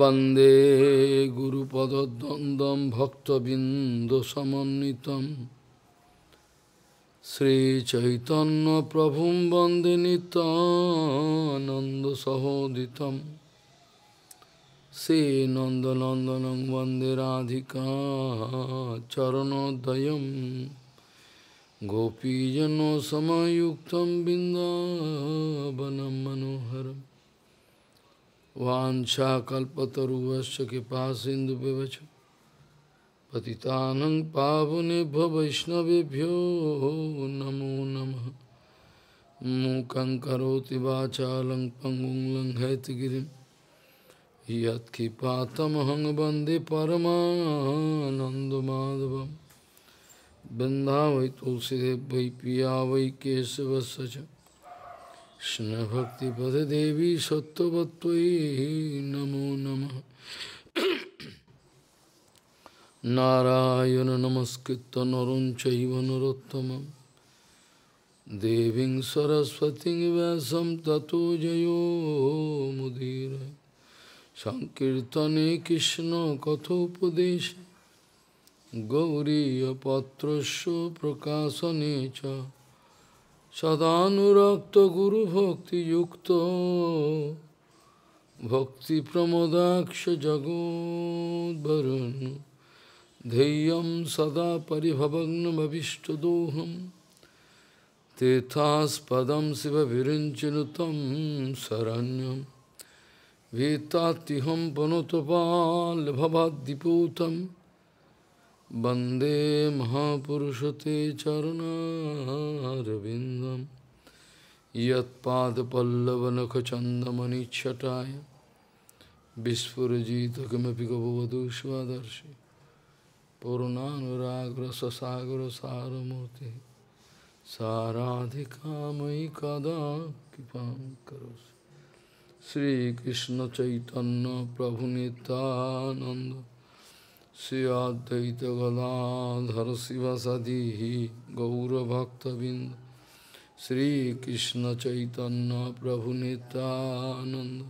वन्दे गुरुपदद्वन्द्वं भक्तबिन्दुसमन्वितं श्रीचैतन्यप्रभुं वन्दे नितानन्दसहोदितं श्रीनन्दनन्दनं वन्दे राधिका चरणोदयं गोपीजनसमयुक्तं बिन्दावनं मनोहरम् वाछाकल्पतरुवश कृपा सिंधु व्यवच पतितानंग पावने वैष्णवभ्यो नमो नमः। मूकं करोति वाचा लंग गिरी। लंघयतगिरिं यत्किपातमहं वंदे परमानन्दमाधवं बृन्दा वै तुलसीदेव वै पिया वै केशवश কৃষ্ণভক্তিপদে দেবী সত্যবত্তই নমো নম। নারায়ণ নমস্কৃত নরম চৈব দেবী সরস্বতী ব্যাসম ততো জয়োমুদীর সংকীর্তনে কৃষ্ণ কথোপদেশ। গৌরীপত্রস্য প্রকাশনে চ। सङ्कीर्तने कृष्णकथोपदेशे गौरीयपत्रस्य प्रकाशने च सदानुरक्तगुरुभक्तियुक्तो भक्तिप्रमोदाक्षजगोद्वरुन् धैर्यं सदा परिभवग्नमभिष्टदोहं तीर्थास्पदं शिवविरिञ्चिनुतं शरण्यं भीतात्युहं पुनतपाल्भवाद्दिपूतं वन्दे महापुरुषते चरणारविन्दं यत्पादपल्लवनखचन्दमनिच्छटाय विस्फुरजित किमपि गभवधू स्वदर्शि पूर्णानुराग्रससागरसारमूर्तिः साराधिकामयि कदा कृपां करोसि श्रीकृष्णचैतन्यप्रभुनितानन्द श्री अद्वैत गदाधर शिवसदी गौरभक्तबिंद श्री कृष्ण चैतन्य प्रभु नित्यानंद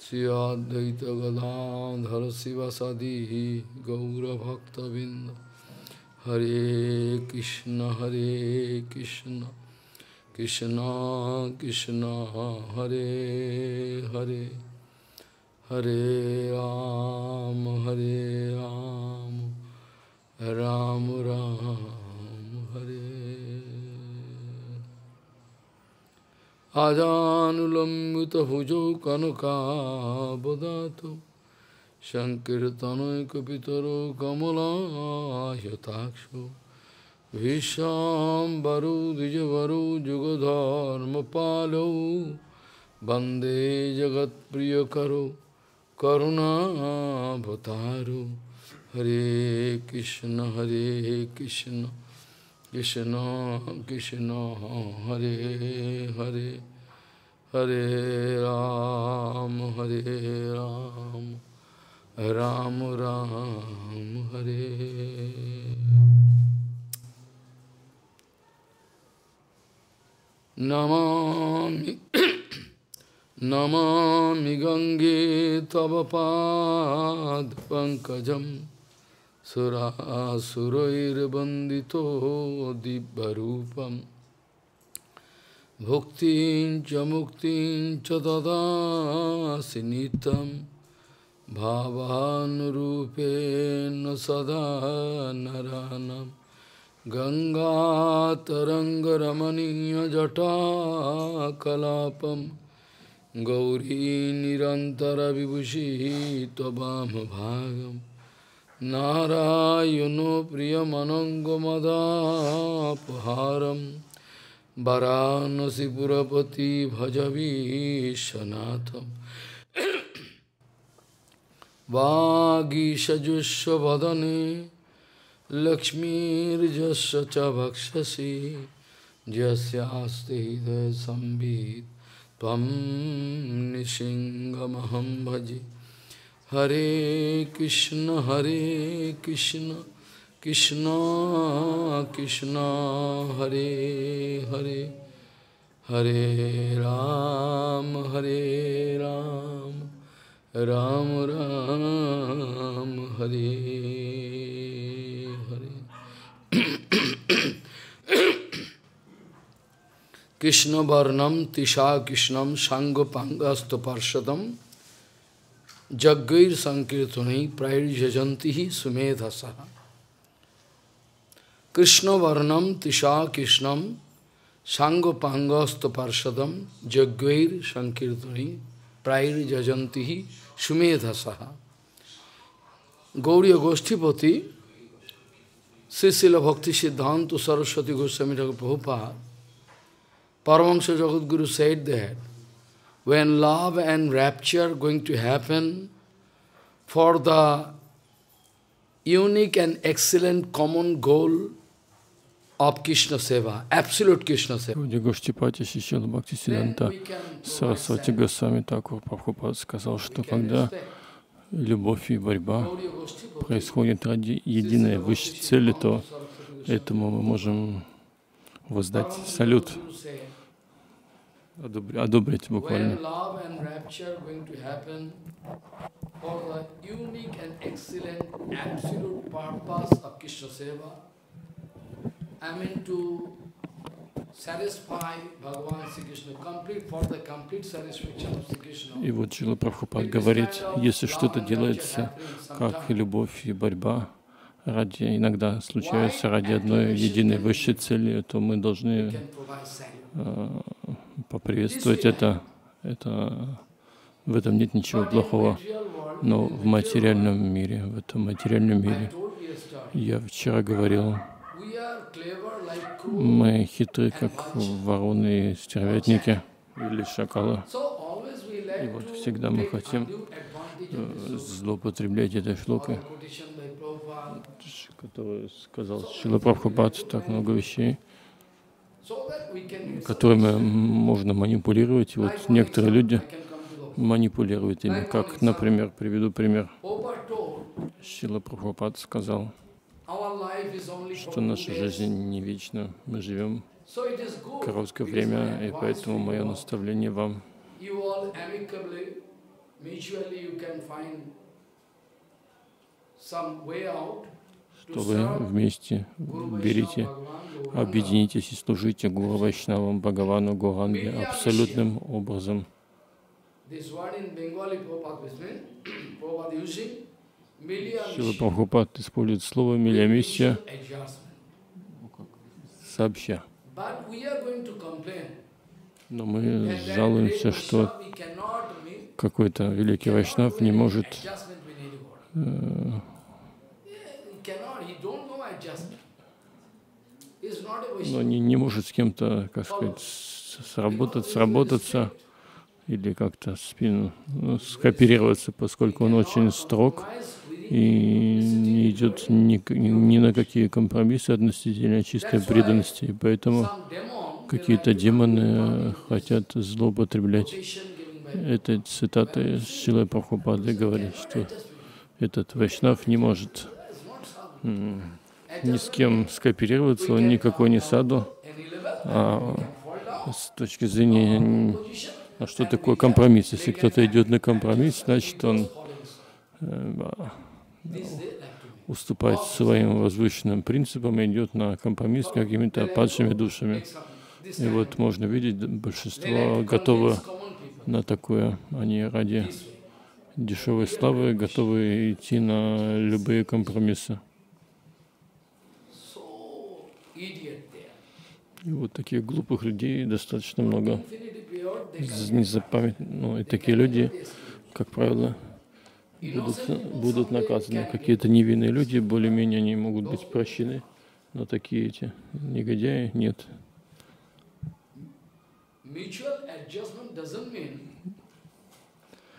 श्री अद्वैत गदाधर शिवसदी गौरभक्तबिंद हरे कृष्ण हरे कृष्ण कृष्ण कृष्ण, हरे Hare. Hare Ram, Hare Ram, Ram Ram, Hare Ajanulambita bhujo kanaka bodhato Sankirtanay kapitaro kamala yataksho Vishambaro dijavaro jugadharma palo Bande jagat priyakaro जगत्प्रियकरो करुणाभतारो हरे कृष्ण हरे कृष्ण कृष्ण कृष्ण हरे हरे हरे राम हरे राम राम राम हरे नमामि नमामि गङ्गे तव पादपङ्कजं सुरासुरैर्वन्दितो दिव्यरूपं भुक्तिं च मुक्तिं च ददासि नित्यं भावानुरूपेण सदा नरानम् गङ्गातरङ्गरमणीयजटाकलापं गौरी निरन्तरविभूषिः त्ववामभागं नारायणो प्रियमनङ्गमदापहारं वरानसिपुरपति भजवीशनाथं वागीषजुष्वदने लक्ष्मीर्जस्य च भक्षसि यस्यास्ति हृदयसंवित् त्वं भजे। हरे कृष्ण हरे कृष्ण कृष्ण कृष्ण, हरे हरे। हरे राम हरे राम राम राम, हरे Hare Krishna Varnam Tisha Krishnam Sangha Pangasto Parshadam Jaggair Sankirtani Prair Jajantihi Sumedhasaha Krishna Varnam Tisha Krishnam Sangha Pangasto Parshadam Jaggair Sankirtani Prair Jajantihi Sumedhasaha Gauriya Goshtipati Srisila Bhakti Siddhanta Saraswati Goswami Prabhupada Paramahansa Jagadguru said that when love and rapture going to happen for the unique and excellent common goal of Krishna Seva, absolute Krishna Seva. Вроде Гоштипати Шишила Бхактисиданта Сарасвати Госвами Такур Прабхупад сказал, что когда любовь и борьба происходят ради единой высшей цели, то этому мы можем воздать салют одобрить, буквально. И вот Чила Прабхупад говорит, если что-то делается как любовь и борьба, ради, иногда случается ради одной единой высшей цели, то мы должны поприветствовать это. это. В этом нет ничего плохого. Но в материальном мире, в этом материальном мире, я вчера говорил, мы хитры, как вороны и стервятники или шакалы. И вот всегда мы хотим э, злоупотреблять этой шлокой, который сказал Шила Прабхупад, так много вещей, которыми можно манипулировать. Вот некоторые люди манипулируют ими. Как, например, приведу пример. Шила Прабхупад сказал, что наша жизнь не вечна, мы живем короткое время, и поэтому мое наставление вам что вы вместе берите, объединитесь и служите Гуру Вайшнавам, Бхагавану, Гуранге абсолютным образом. Шила Прабхупад использует слово «милямиссия» сообща. Но мы жалуемся, что какой-то великий вайшнав не может э, но не, не может с кем-то, как сказать, сработать, сработаться или как-то спину ну, скооперироваться, поскольку он очень строг и не идет ни, ни на какие компромиссы относительно чистой преданности. И поэтому какие-то демоны хотят злоупотреблять. Этой цитатой Шилы Прабхупады говорит, что этот Вайшнав не может ни с кем скооперироваться, он никакой не саду. А с точки зрения, а что такое компромисс? Если кто-то идет на компромисс, значит он э, уступать своим возвышенным принципам и идет на компромисс какими-то падшими душами. И вот можно видеть, большинство готовы на такое, они ради дешевой славы готовы идти на любые компромиссы. И вот таких глупых людей достаточно много. Незапамят... Ну, и такие люди, как правило, будут, будут наказаны. Какие-то невинные люди, более-менее они могут быть прощены, но такие эти негодяи нет.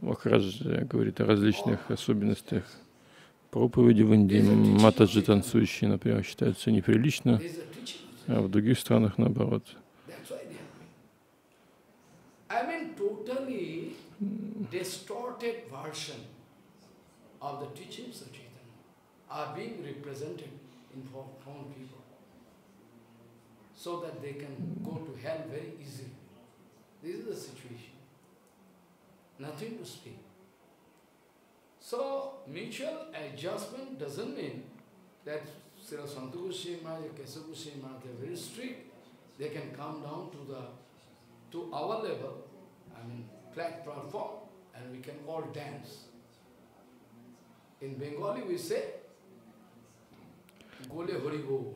Махарадж говорит о различных особенностях проповеди в Индии. Матаджи танцующие, например, считаются неприлично, а в других странах наоборот. so that they can go to hell very easily. This is the situation. Nothing to speak. So, mutual adjustment doesn't mean that Srila Santa Goswami Maharaj, Kesava Goswami Maharaj, they're very strict. They can come down to the to our level, I mean, flat platform, and we can all dance. In Bengali we say, Gole Hari Go.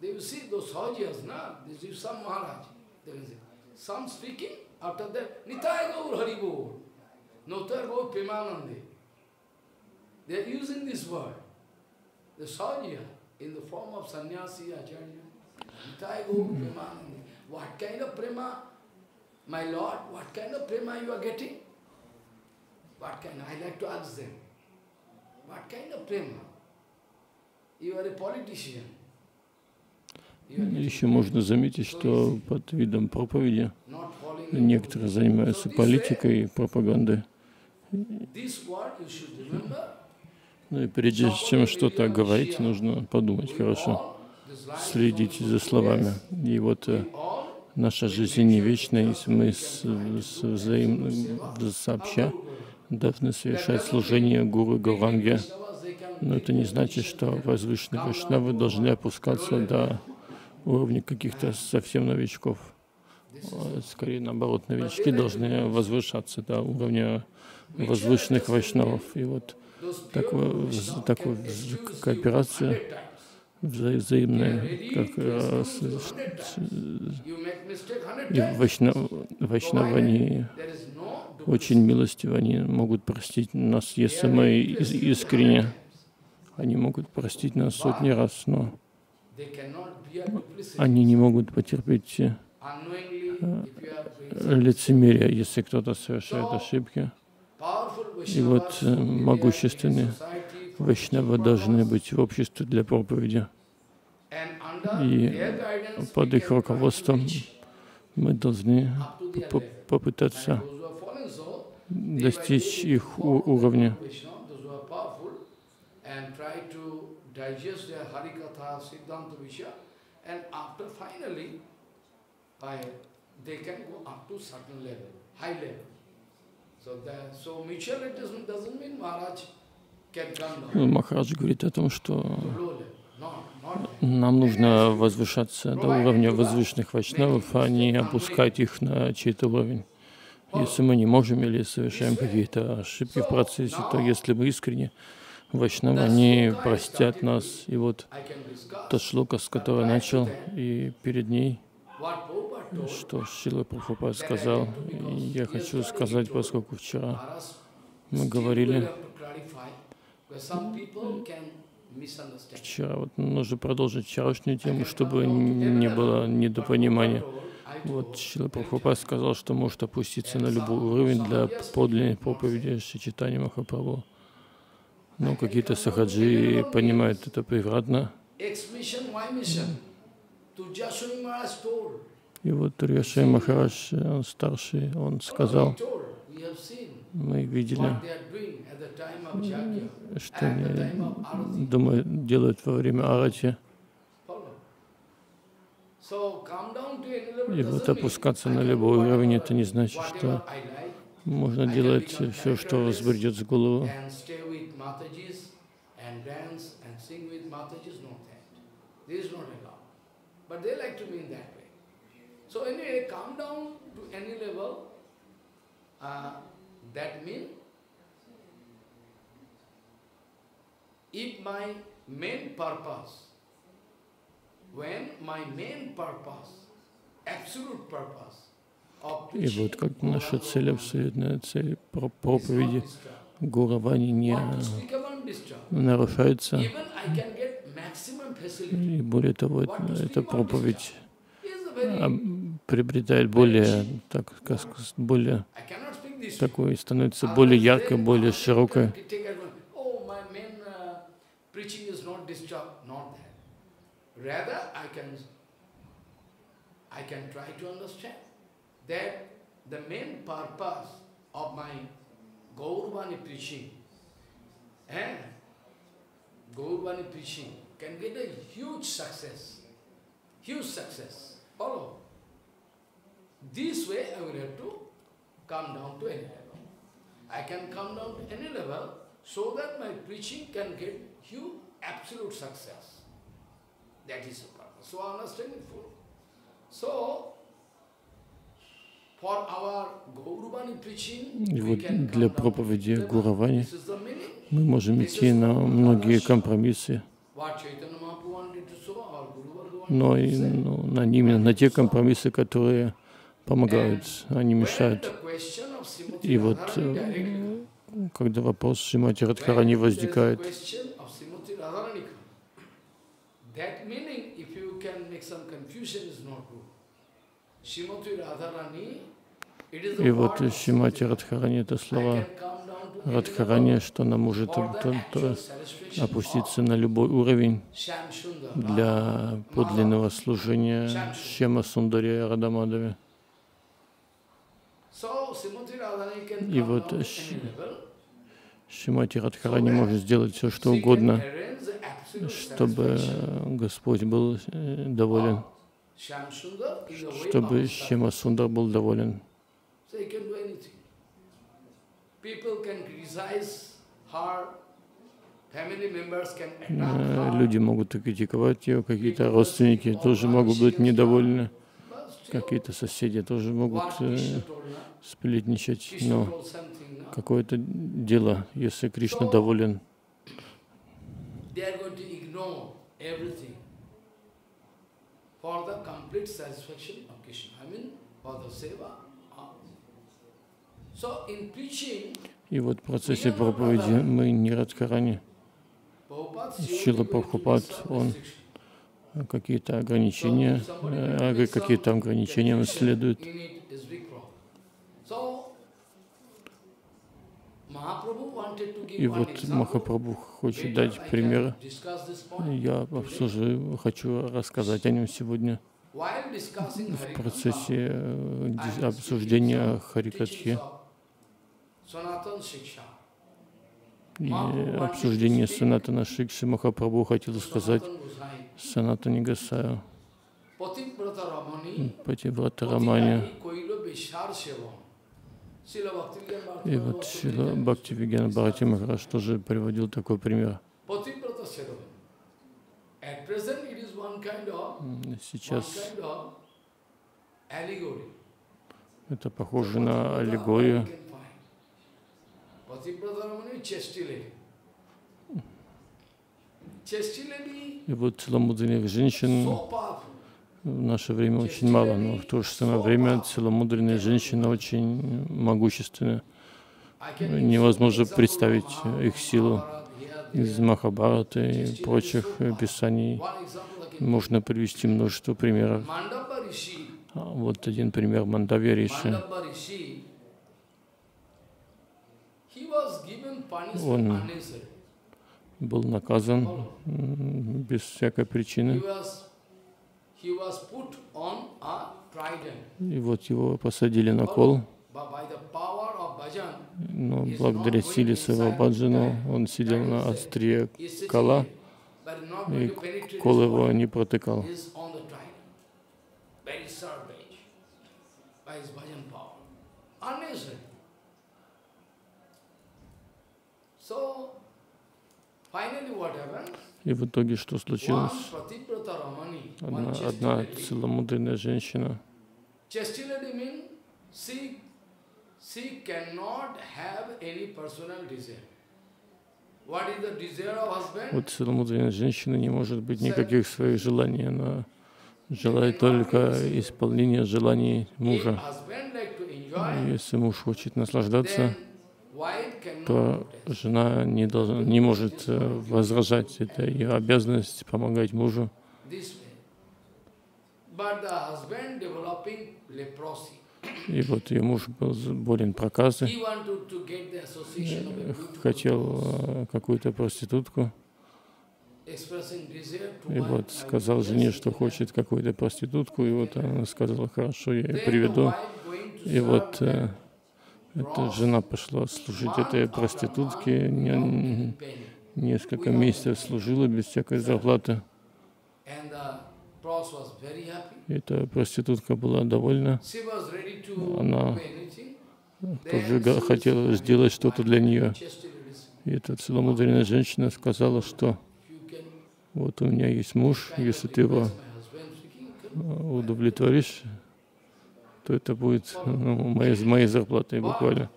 They will see those Sahajas, na? This is some Maharaj. They will say, some speaking, after that, Nitai Gaur Hari Go. Notar Gaur Premanande. They are using this word. The Sahaja, in the form of sannyasi, acharya. Nitai Gaur Premanande. What kind of prema, my Lord, what kind of prema you are getting? What kind? I like to ask them. What kind of prema? You are a politician. Еще можно заметить, что под видом проповеди некоторые занимаются политикой, пропагандой. Ну и прежде чем что-то говорить, нужно подумать хорошо, следить за словами. И вот э, наша жизнь не вечная, если мы с, с взаим, сообща должны совершать служение Гуру Гауранге. Но это не значит, что возвышенные вайшнавы должны опускаться до уровня каких-то совсем новичков. А скорее наоборот, новички должны возвышаться до уровня возвышенных вайшнавов. И вот такое, такая кооперация вза взаимная, как э, и вайшнав, вайшнавы, они очень милостивы, они могут простить нас, если мы искренне. Они могут простить нас сотни раз, но они не могут потерпеть э, лицемерие, если кто-то совершает ошибки. И вот э, могущественные вайшнавы должны быть в обществе для проповеди. И под их руководством мы должны попытаться достичь их уровня. And after finally, by, they can go up to certain level, high level. So, that, so mutual adjustment doesn't mean Maharaj can come down. Махарадж говорит о том, что нам нужно возвышаться до уровня возвышенных вайшнавов, а не опускать их на чей-то уровень. Если мы не можем или совершаем какие-то ошибки в процессе, то если мы искренне Вайшнавы, они простят нас. И вот та шлока, с которой начал, и перед ней, что Шила Прабхупад сказал, и я хочу сказать, поскольку вчера мы говорили, вчера, вот нужно продолжить вчерашнюю тему, чтобы не было недопонимания. Вот Шила Прабхупад сказал, что может опуститься на любой уровень для подлинной проповеди Шичитани Махапрабху. Ну, какие-то сахаджи понимают это превратно. И вот Рьяшай Махарадж, он старший, он сказал, мы видели, что они, думаю, делают во время арати. И вот опускаться на любой уровень, это не значит, что можно делать все, что взбредет с головы. Matajis and dance and sing with Matajis, no that. This is not allowed. But they like to mean that way. So anyway, come down to any level, uh, that means if my main purpose, when my main purpose, absolute purpose, И вот как наша цель, абсолютная цель проповеди Гуравани не нарушаются. И более того, эта проповедь приобретает более, так, более такой становится более яркой, более широкой. I can try to understand that the main purpose of my Gaurvani preaching, eh? Gaurvani preaching can get a huge success, huge success. Follow. This way I will have to come down to any level. I can come down to any level so that my preaching can get huge absolute success. That is the purpose. So understand it full. So, И вот для проповеди. Гуравани мы можем идти на многие компромиссы, но и, ну, на, именно на те компромиссы, которые помогают, а When мешают. И вот э, когда вопрос Шимати Радхарани возникает, Srimati Radharani, и вот Шимати Радхарани это слова Радхарани, что она может то- то опуститься на любой уровень для подлинного служения Шема Сундари Радамадаве. И вот. Шимати Радхарани может сделать все, что угодно, чтобы Господь был э, доволен, чтобы Шема Сундар был доволен. So he can do anything. Э, Люди могут критиковать ее, какие-то родственники тоже могут быть недовольны, какие-то соседи тоже могут э, сплетничать, но какое-то дело, если Кришна доволен, for the complete satisfaction of Krishna. I mean, for the seva. uh. So in preaching, И вот в процессе проповеди мы не Радхарани, to Прабхупад, он какие-то ограничения, э, какие-то следует. So, Mahaprabhu wanted to give И вот. Махапрабху хочет дать point. Я обсужу, хочу рассказать о нем сегодня. В процессе э, обсуждения Харикатхи и обсуждения Санатана Шикши Махапрабху хотел сказать Санатани Гасаю, Пативрата Рамани. И вот Шила. Бхакти Вигьян Бхарати Махараш тоже приводил такой пример. Сейчас это похоже на аллегорию. we can find. Pativrata Ramani, chastity lady. Chastity lady И вот целомудренных женщин в наше время очень мало, но в то же самое время целомудренные женщины очень могущественны. Невозможно представить их силу из there. Махабхараты и прочих писаний. Можно привести множество примеров. Вот один пример Мандавья Риши. Mandapa Rishi, he was given punishment Он был наказан без всякой причины. И вот его посадили на кол, но благодаря силе своего баджана он сидел на острие кола, и кол его не протыкал. By his bhajan power. Unnecessary. So, finally what happened? И в итоге что случилось? Одна, одна целомудренная женщина, вот целомудренная женщина не может быть никаких своих желаний, она желает только исполнения желаний мужа. Если муж хочет наслаждаться, то жена не, должна, не может э, возражать. Это ее обязанность помогать мужу. И вот ее муж был болен проказой, хотел э, какую-то проститутку. И вот сказал жене, что хочет какую-то проститутку, и вот она сказала, хорошо, я ее приведу. И вот эта жена пошла служить этой проститутке, несколько месяцев служила без всякой зарплаты. Эта проститутка была довольна, Она тоже хотела сделать что-то для нее. И эта целомудренная женщина сказала, что вот у меня есть муж, если ты его э, удовлетворишь, то это будет ну, моей, моей зарплатой буквально.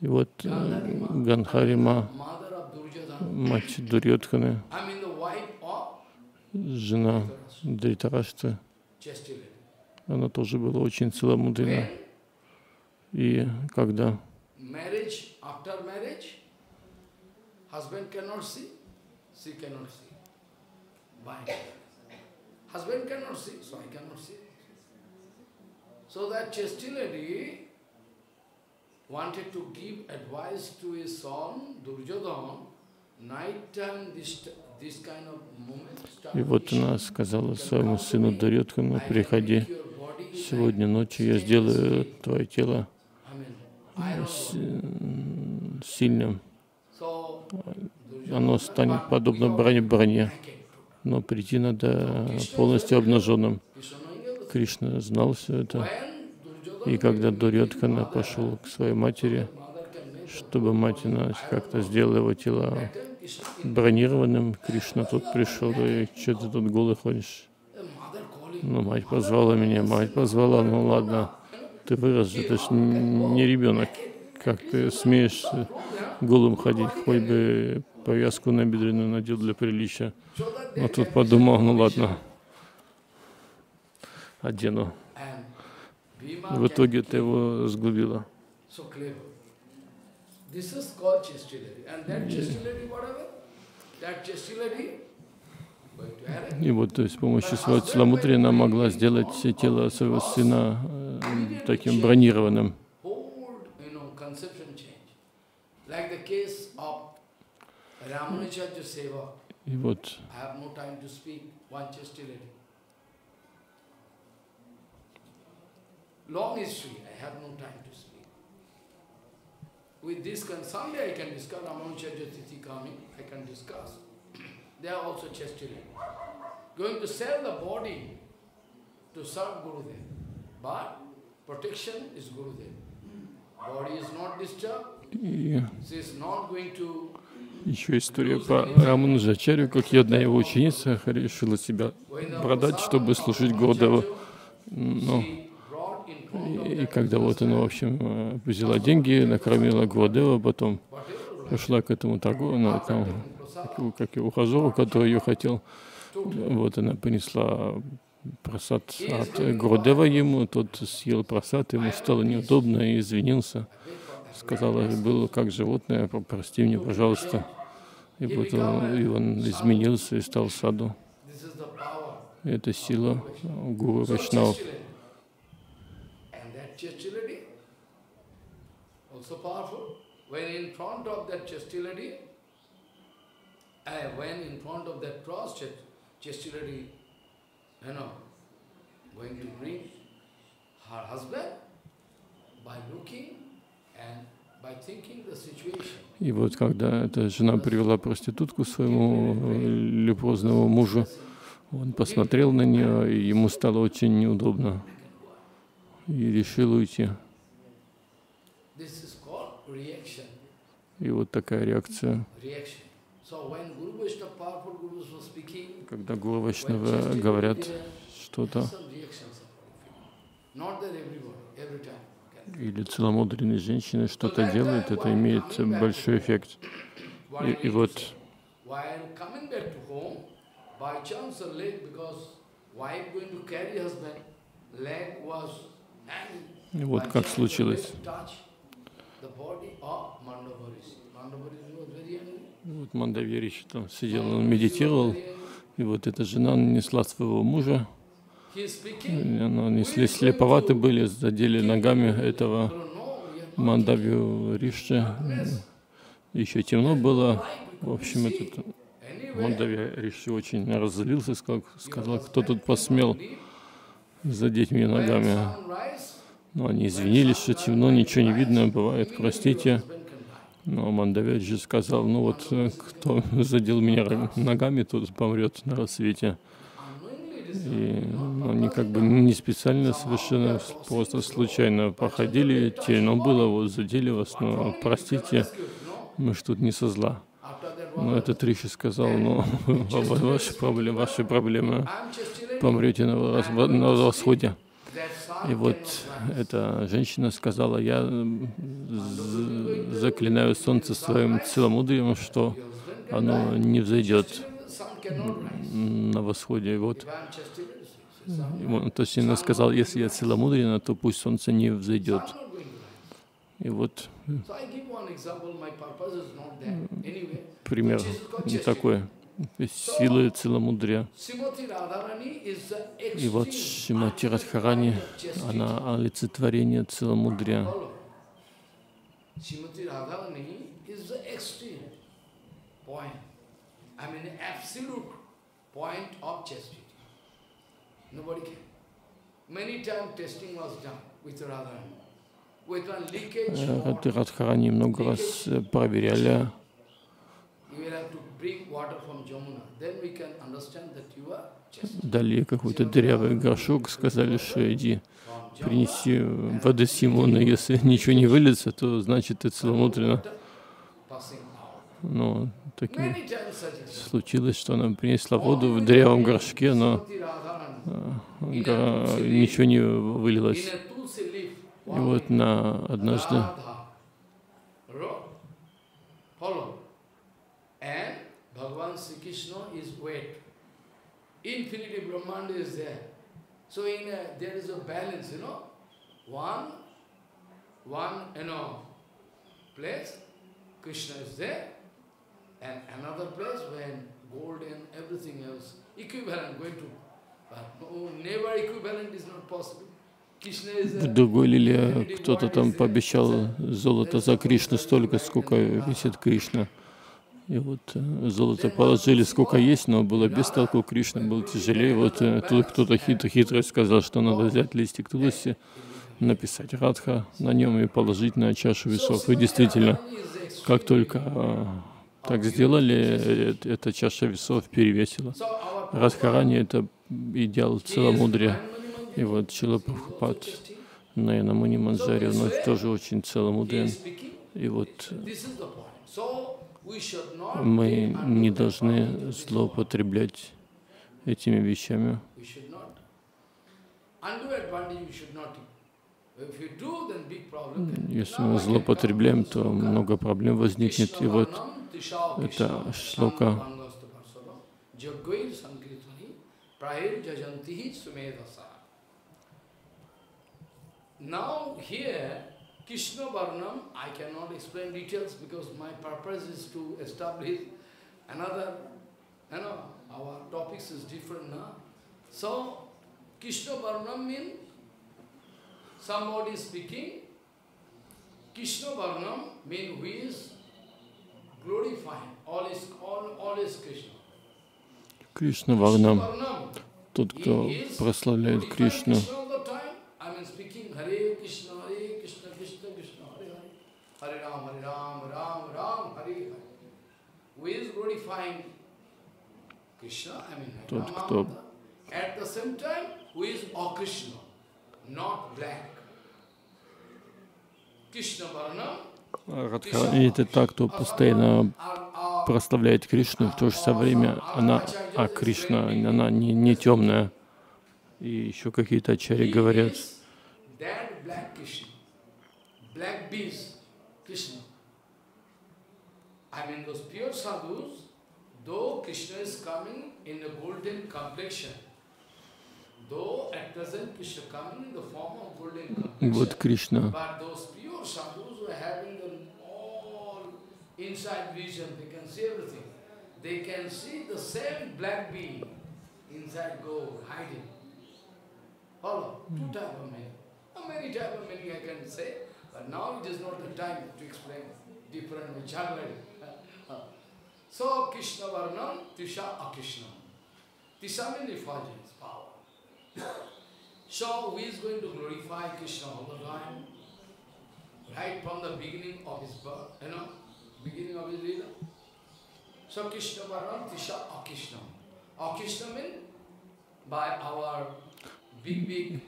И вот э, Ганхарима, мать Дурьотханы, жена Дритарашты, она тоже была очень целомудрена. И когда marriage, after marriage, husband cannot see, she cannot see. Why? Husband cannot see, so I cannot see. So that chastity wanted to give advice to his son, Duryodhana, night time this, this kind of moment. И вот она сказала своему сыну can приходи, сегодня ночью я сделаю твое тело сильным. Оно станет подобно броне броне, но прийти надо полностью обнаженным. Кришна знал все это. И когда Дурьотхана пошел к своей матери, чтобы мать как-то сделала его тело бронированным, Кришна тут пришел, и что ты тут голый ходишь? Ну, мать позвала меня, мать позвала, ну ладно, ты вырос же, ты ж н- не ребенок. Как ты смеешь э, голым ходить, хоть бы повязку на бедренную надел для приличия. Но тут подумал, ну ладно, одену. в итоге это его erect. И вот, то есть, с помощью своего целомудрия она могла сделать тело своего сына э, таким бронированным. One chastity. Long history, I have no time to speak. With this, someday I can discuss Ramanujarya Tithi coming, I can discuss. they are also chastity. Going to sell the body to serve Gurudev. But protection is Gurudev. Body is not disturbed, и еще история по Рамануджачарю, как и одна его ученица решила себя продать, чтобы служить Гурдеву. Но и, когда вот она, в общем, э, взяла деньги, накормила Гурдева, потом пошла к этому торгову, ну, там, как и ухажеру, который ее хотел. Вот она принесла просад от Гурдева ему, тот съел просад, ему стало неудобно и извинился. Сказал, «Я был как животное, про- прости меня, пожалуйста. И вот он, и он изменился и стал саду. Это сила Гуру Вайшнав. uh, going to bring her husband by looking И вот когда эта жена привела проститутку своему э, любозному мужу, он посмотрел на нее, и ему стало очень неудобно. И решил уйти. И вот такая реакция. Когда Гуру говорят что-то, или целомудренные женщины что-то делают, это имеет большой эффект. И, и вот. И вот как случилось. Вот Мандавирич там сидел, он медитировал, и вот эта жена нанесла своего мужа, He is speaking. и она, они сли- слеповаты были, задели ногами этого. Мандавью Риши. Еще темно было. В общем, этот Мандавья Риши очень разозлился, сказал, сказал, кто тут посмел задеть меня ногами. Ну, они извинились, что темно, ничего не видно, бывает, простите. Но Мандавья сказал, ну вот, э, кто задел меня ногами, тот помрет на рассвете. И ну, они как бы не специально, совершенно просто случайно проходили, темно было, вот задели вас, но простите, excuse, no? мы ж тут не со зла. Но этот Риши сказал, ну, ваши проблемы, ваши проблемы, помрете на, на восходе. И вот эта женщина сказала, я заклинаю солнце своим целомудрием, что оно не взойдет. На восходе. Вот sun и он сказал, если я целомудренно, то пусть солнце не взойдет. И вот пример такой. Силы целомудрия. И вот Шимати Радхарани, она олицетворение целомудрия. Follow. Srimati Radharani is the extreme point. I mean, absolute point of chastity. Nobody can. Many times testing was done with Radharani. Э, water, Радхарани много раз э, проверяли дали какой-то дырявый горшок, сказали, что иди принеси э, воды Симона, если ничего не выльется, то значит ты целомудренно. Но таки Many times such examples. случилось, что она принесла воду в дырявом горшке, но э, гора- ничего не вылилось. И вот на однажды Radha wrote, follow. And Bhagavan Sri Krishna is wet. Infinity Brahmanda is there. So in a, there is a balance, you know. One, one, you know, place, Krishna is there. Another place when gold and everything else, equivalent going to, в другой лиле кто-то там пообещал золото за Кришну столько, сколько висит Кришна. И вот э, золото положили сколько есть, но было без толку, Кришна был тяжелее. Вот э, тут кто-то хитро, хитро сказал, что надо взять листик тулси, написать Радха на нем и положить на чашу весов. И действительно, как только э, так сделали, э, эта чаша весов перевесила. Радхарани — это идеал целомудрия. И вот Чила Прабхупад на Янамуни Манджаре вновь тоже очень целомудрен. И вот мы не должны злоупотреблять этими вещами. Если мы злоупотребляем, то много проблем возникнет. И вот это Krishna шлока. sambangastu parsava jaggair sankirtani prahir jajantihi sumedasa. Now here, Krishna Varnam, I cannot explain details because my purpose is to establish another, you know, our topics is different now. So, Krishna Varnam means somebody speaking, Krishna Varnam means who is Кришна Варнам, Varnam, тот, кто прославляет Кришну, Тот, кто- At the same time, who is Akrishna, not black. Krishna Varnam Радхарани — это та, кто постоянно прославляет Кришну, в то же самое время она, а Кришна, она не, не темная. И еще какие-то ачари говорят, вот Кришна, sadhus who are having the all inside vision, they can see everything. They can see the same black bee inside go hiding. Follow? Two hmm. type of meaning. How many type of meaning I can say, but now it is not the time to explain different vocabulary. so Krishna Varnam, Tisha Akrishna. Tisha means effulgence, power. so who is going to glorify Krishna all the time? Right from the beginning of his birth, you know, beginning of his Leela. So Krishna Varnam, Tisha Akrishna. Akrishna means by our big, big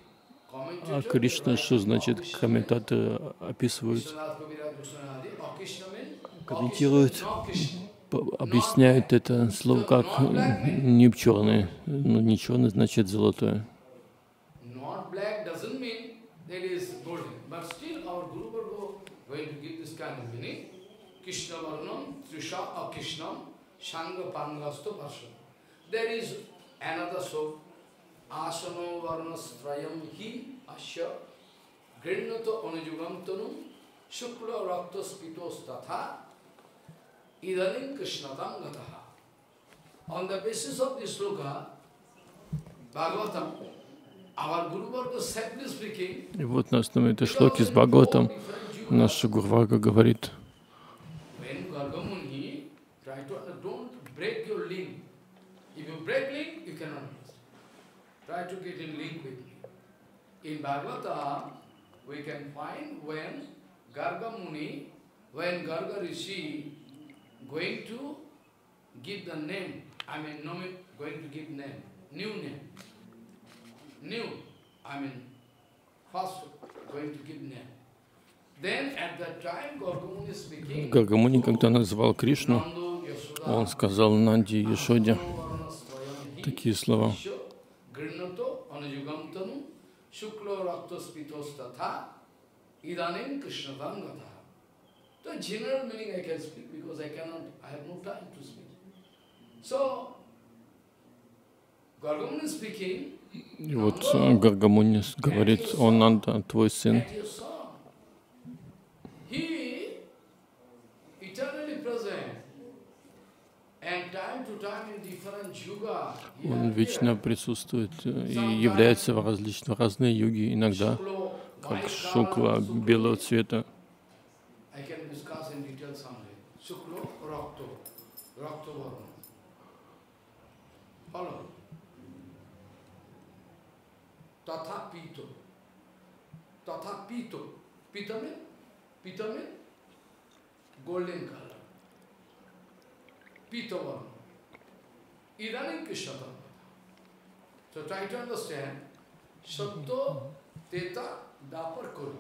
А Кришна, что значит, комментаторы описывают, комментируют, объясняют это слово как не черное, но не черное значит золотое. Krishna Varnam, Trisha Akrishnam, Sangha Pangasto Pasha. There is another soap asano varnastrayam hi asya grinnato anujugam tanu shukla rakta spitos tatha idanim krishnatam gataha. On the basis of this sloka, Bhagavatam, И вот на основе этой шлоки с Бхагаватом наш Гурвага говорит, when Gargamuni try to, don't break your link. If you break link, you cannot Try to get in link with me. In Bhagavata, we can find when Garga Muni, when Garga Rishi going to give the name, I mean, no, going to give name, new name, new, I mean, first going to give name. Then at that time, Gargamuni speaking, Гаргамуни, когда назвал Кришну, он сказал Нанди Ешоде такие слова. Grinnato anujugam shukla rakta spitos tatha idanim krishna gata. The general meaning I can speak because I cannot, I have no time to speak. So, Gargamuni speaking, И вот Гаргамуни говорит, он Нанда, твой сын, he eternally present Он вечно присутствует и является в различных разные юги, иногда как шукла белого цвета. Pito. Pito. Golden color. Pitavan. Idanim Krishnatam. So try to understand. Satya, Teta, Dapar Kuru.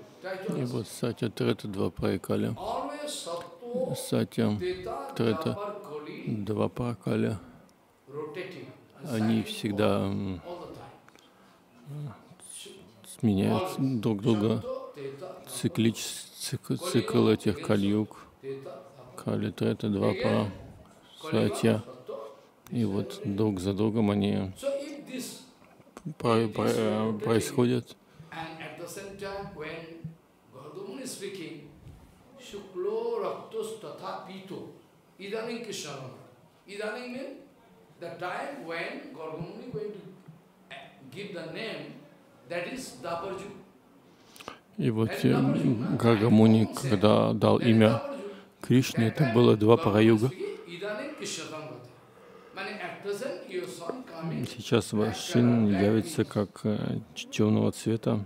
И вот Сатя Трета два Прайкали. Сатя Трета два Прайкали. Они всегда сменяют друг друга. Циклич, цикл, цикл этих кальюг. Кали Трета два Прайкали. Сатья. И вот друг за другом они про, про, происходят. И вот Гаргамуни, когда дал имя Кришне, это было два параюга. Сейчас ваш сын явится как э, темного цвета.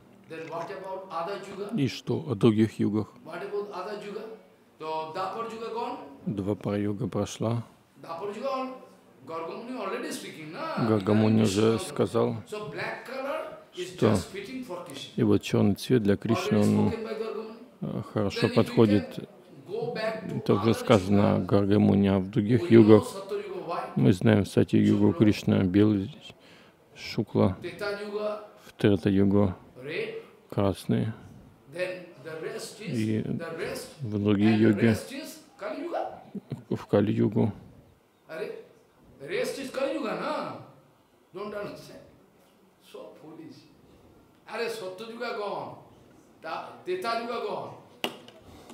И что о других югах? Два юга прошла. Гаргамуни уже сказал, что? и вот черный цвет для Кришны, он э, хорошо подходит. это уже сказано Гаргамуни, а в других югах мы знаем, кстати, югу Кришна белый, Шукла, в Трета-югу красный, и в другие юги, в Кали-югу.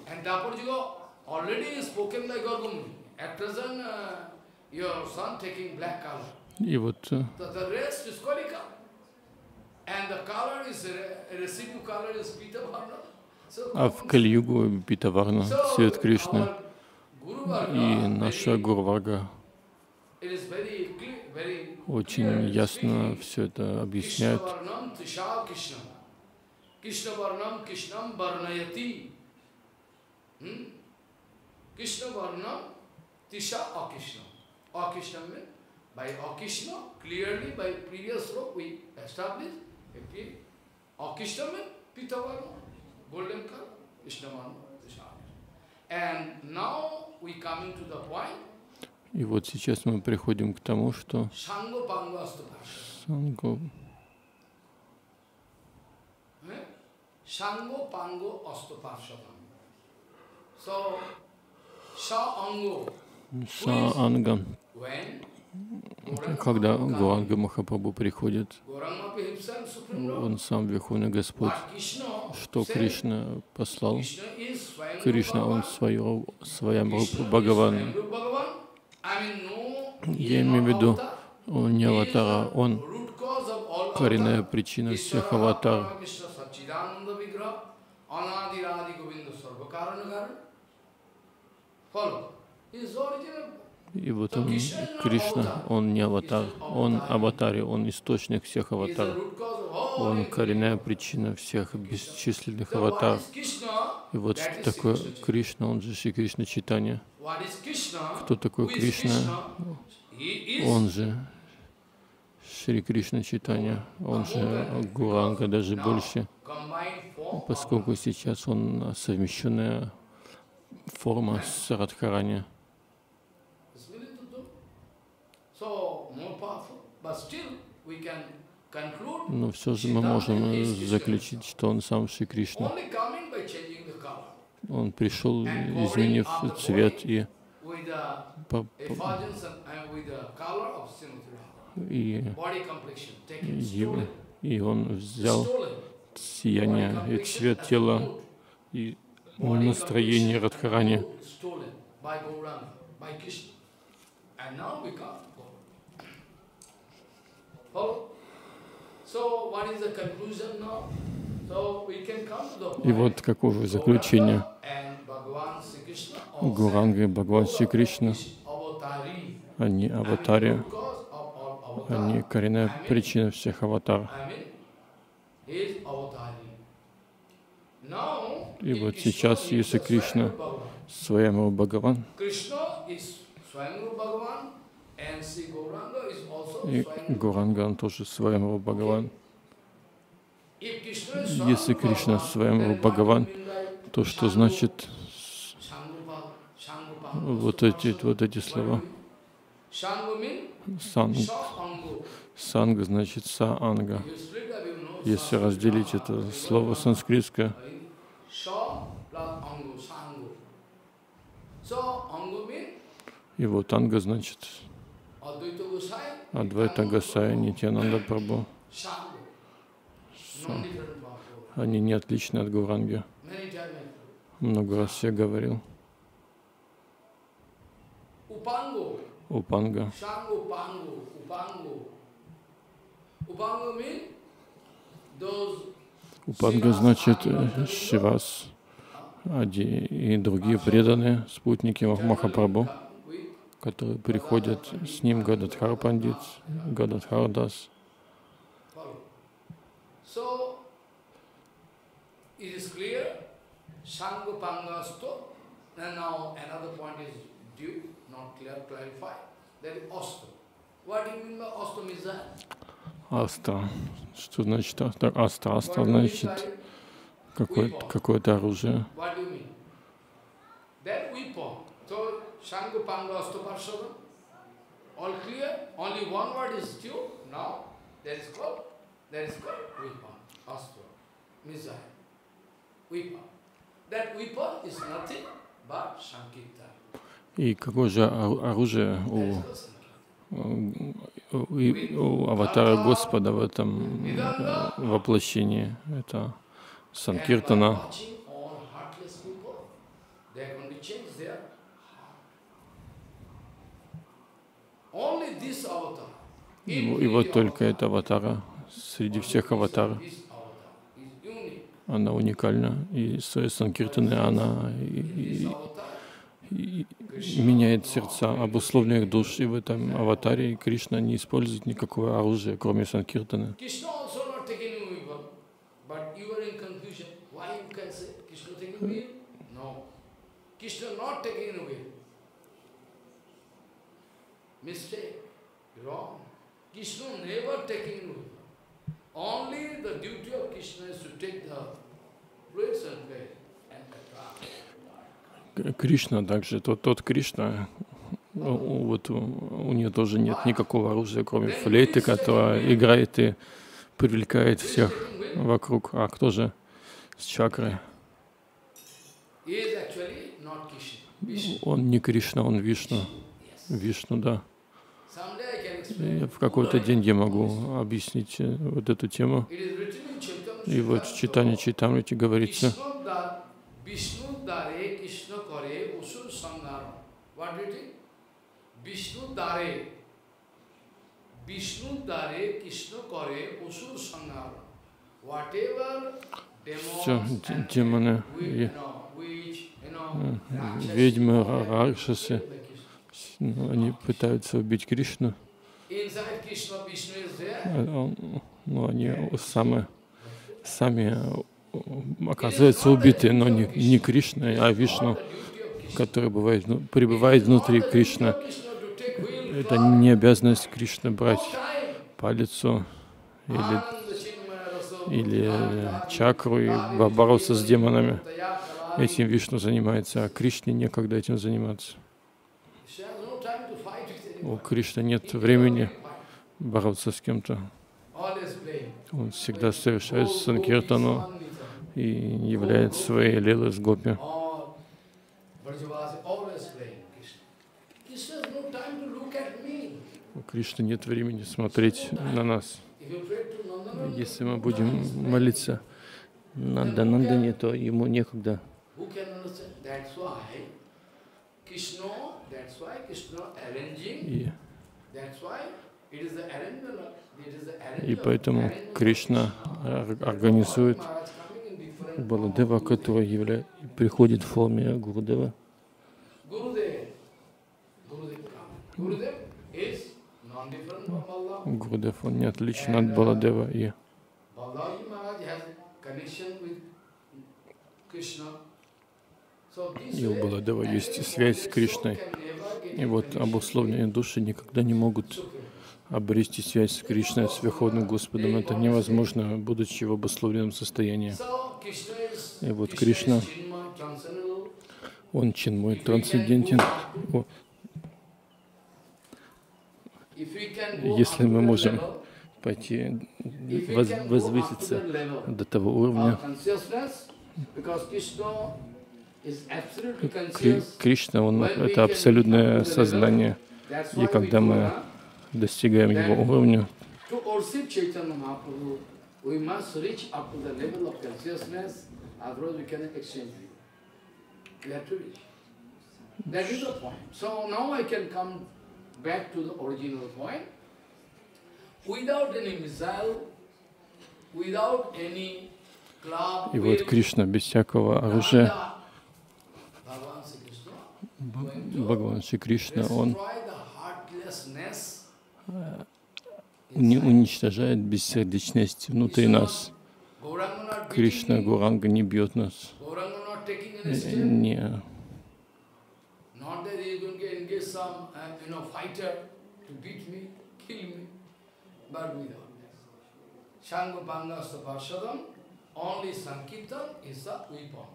And Dapur Yuga already spoken by Gorgumuni. At present, uh, your son taking black color. И вот э, а в Кали-югу Питаварна, so цвет Кришны, и наша very- Гуру Варга it is very clear, very очень ясно все это объясняет. Varnam Tisha Krishna. Krishna by Akrishna, clearly by previous sloka we established. Okay? Akrishna means Pita Varna, golden color, Krishna Varna Tisha. And now we coming to the point, И вот сейчас мы приходим к тому, что Eh? Shango Pango Astaparshadam. So, Sa Ango, Саанга, when когда Гуанга Махапрабху приходит, он сам Верховный Господь, что Кришна послал. Кришна, он рупу is Бхагаван. Я имею в виду, он не аватара, он коренная причина всех аватар. Follow. He is original. И вот он, Кришна, он не аватар, он аватаре, он источник всех аватаров. Он коренная причина всех бесчисленных аватаров. Krishna? И вот is такое. Кришна, он же Шри Кришна Читания. Кто такой Кришна? Он же Шри Кришна Читания, он же Гуранга, даже больше, поскольку сейчас он совмещенная форма с Радхарани. Smritutu. So more powerful, but still we can conclude Но все же мы можем заключить, что он сам Шри Кришна. Он пришел, изменив цвет и, по- по- и, его- и он взял сияние и цвет тела и настроение Радхарани. И вот какое all Гуранга и Бхагаван Шри Кришна, они аватари, они коренная причина всех аватар. И вот сейчас, если Кришна Своему Бхагаван, и Swayam Гуранга, он тоже Своему Бхагаван. Если Кришна what Бхагаван, то что значит вот эти, вот эти слова? Санг, Sa-angu. санг значит са-анга. Если разделить ah, это слово санскритское, и вот анга значит Адвайта Нитянанда. No different from Gauranga. Они не отличны от Гуранги. Много раз я говорил. Упанга. Упанга значит э, Шивас. Ади и другие преданные спутники Мах- Махапрабху, которые приходят с ним Гададхар Пандит, Гададхар Дас. Астра. Что значит астра? Астра, астра значит by какое- какое-то оружие. So, Shangu Panga Astaparshava, all clear? Only one word is due now. That is called, that is called weapon, Astra, missile, weapon. That weapon is nothing but Sankirtan. И какое же ор- оружие у, у, у аватара Господа в этом э, воплощении? Это Санкиртана. watching all heartless people, they are going to change their Only this avatar. И, вот только эта аватара среди всех unique. она уникальна. И своей Санкиртаны она и, и- и меняет сердца обусловленных душ. И в этом аватаре Кришна не использует никакого оружия, кроме Санкиртаны. Krishna not taking evil, but you are in confusion. Why you can say Krishna taking wheel? No. Krishna not taking wheel. Mistake. Wrong. Krishna never taking wheel. Only the duty of Krishna is to take the fluids and. К- Кришна также, тот, тот Кришна, вот у, у нее тоже нет никакого оружия, кроме флейты, которая играет и привлекает всех вокруг. А кто же с чакрой? He is actually not Krishna. Vishnu. Он не Кришна, он Вишну. Вишну, да. И в какой-то день я могу объяснить э, вот эту тему. И вот в читании Читамрити говорится, все демоны и ведьмы, ра- ракшасы, ну, они пытаются убить Кришну. Ну, они сами, сами оказываются убиты, но не, не Кришна, а Вишну, который бывает, пребывает внутри Кришны. Это не обязанность Кришны брать time. по лицу или, или чакру и бо- бороться с демонами. Этим Вишну занимается, а Кришне некогда этим заниматься. She has no time to fight with anyone. У Кришны нет времени бороться с кем-то. Он всегда совершает санкиртану и являет свои лилы с гопи. У Кришны нет времени смотреть на нас. Если мы будем молиться Нанда Нандане, то ему некогда. И, и поэтому Кришна ор- организует Баладева, который явля... приходит в форме Гурудева. Гурудев, он не отличен от Баладева. И и у Баладева есть связь с Кришной. И вот обусловленные души никогда не могут обрести связь с Кришной, с Верховным Господом. Это невозможно, будучи в обусловленном состоянии. И вот Кришна, он трансцендентен. We can go Если мы можем пойти, воз- возвыситься до того уровня, Кри-. Кришна, он это абсолютное сознание. И когда мы достигаем его уровня. That is the point. So now I can come back to the original point. Without any missile, without any club, и вот Кришна без всякого оружия, Bhagavan Sri Krishna going to Бхагаван Шри Кришна, он уни- уничтожает бессердечность внутри нас. Кришна. Гуранга не бьет нас, э, не, uh, only Sankirtan is a weapon.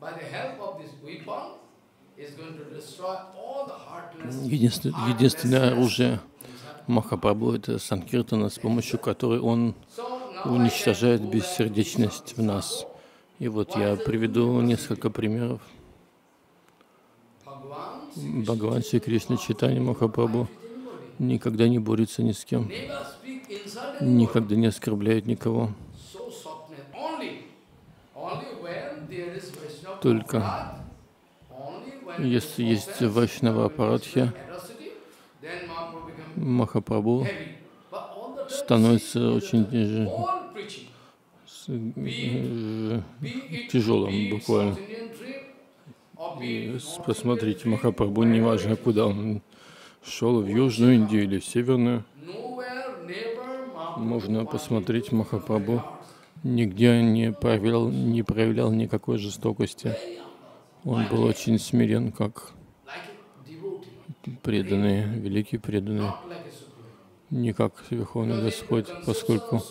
By the help of this weapon, единственное, оружие. Махапрабху это Санкиртана, с помощью которой он уничтожает бессердечность в нас. И вот я приведу несколько примеров. Бхагаван Шри Кришна Читани Махапрабху никогда не борется ни с кем, никогда не оскорбляет никого. So Если есть Вайшнава Апарадхи, Махапрабху становится очень э, тяжелым буквально. И посмотрите, Махапрабху, неважно куда он шел, в Южную Индию или в Северную, можно посмотреть Махапрабху, нигде не проявлял, не проявлял никакой жестокости. Он был очень смирен, как like a supreme. не как Верховный Господь, поскольку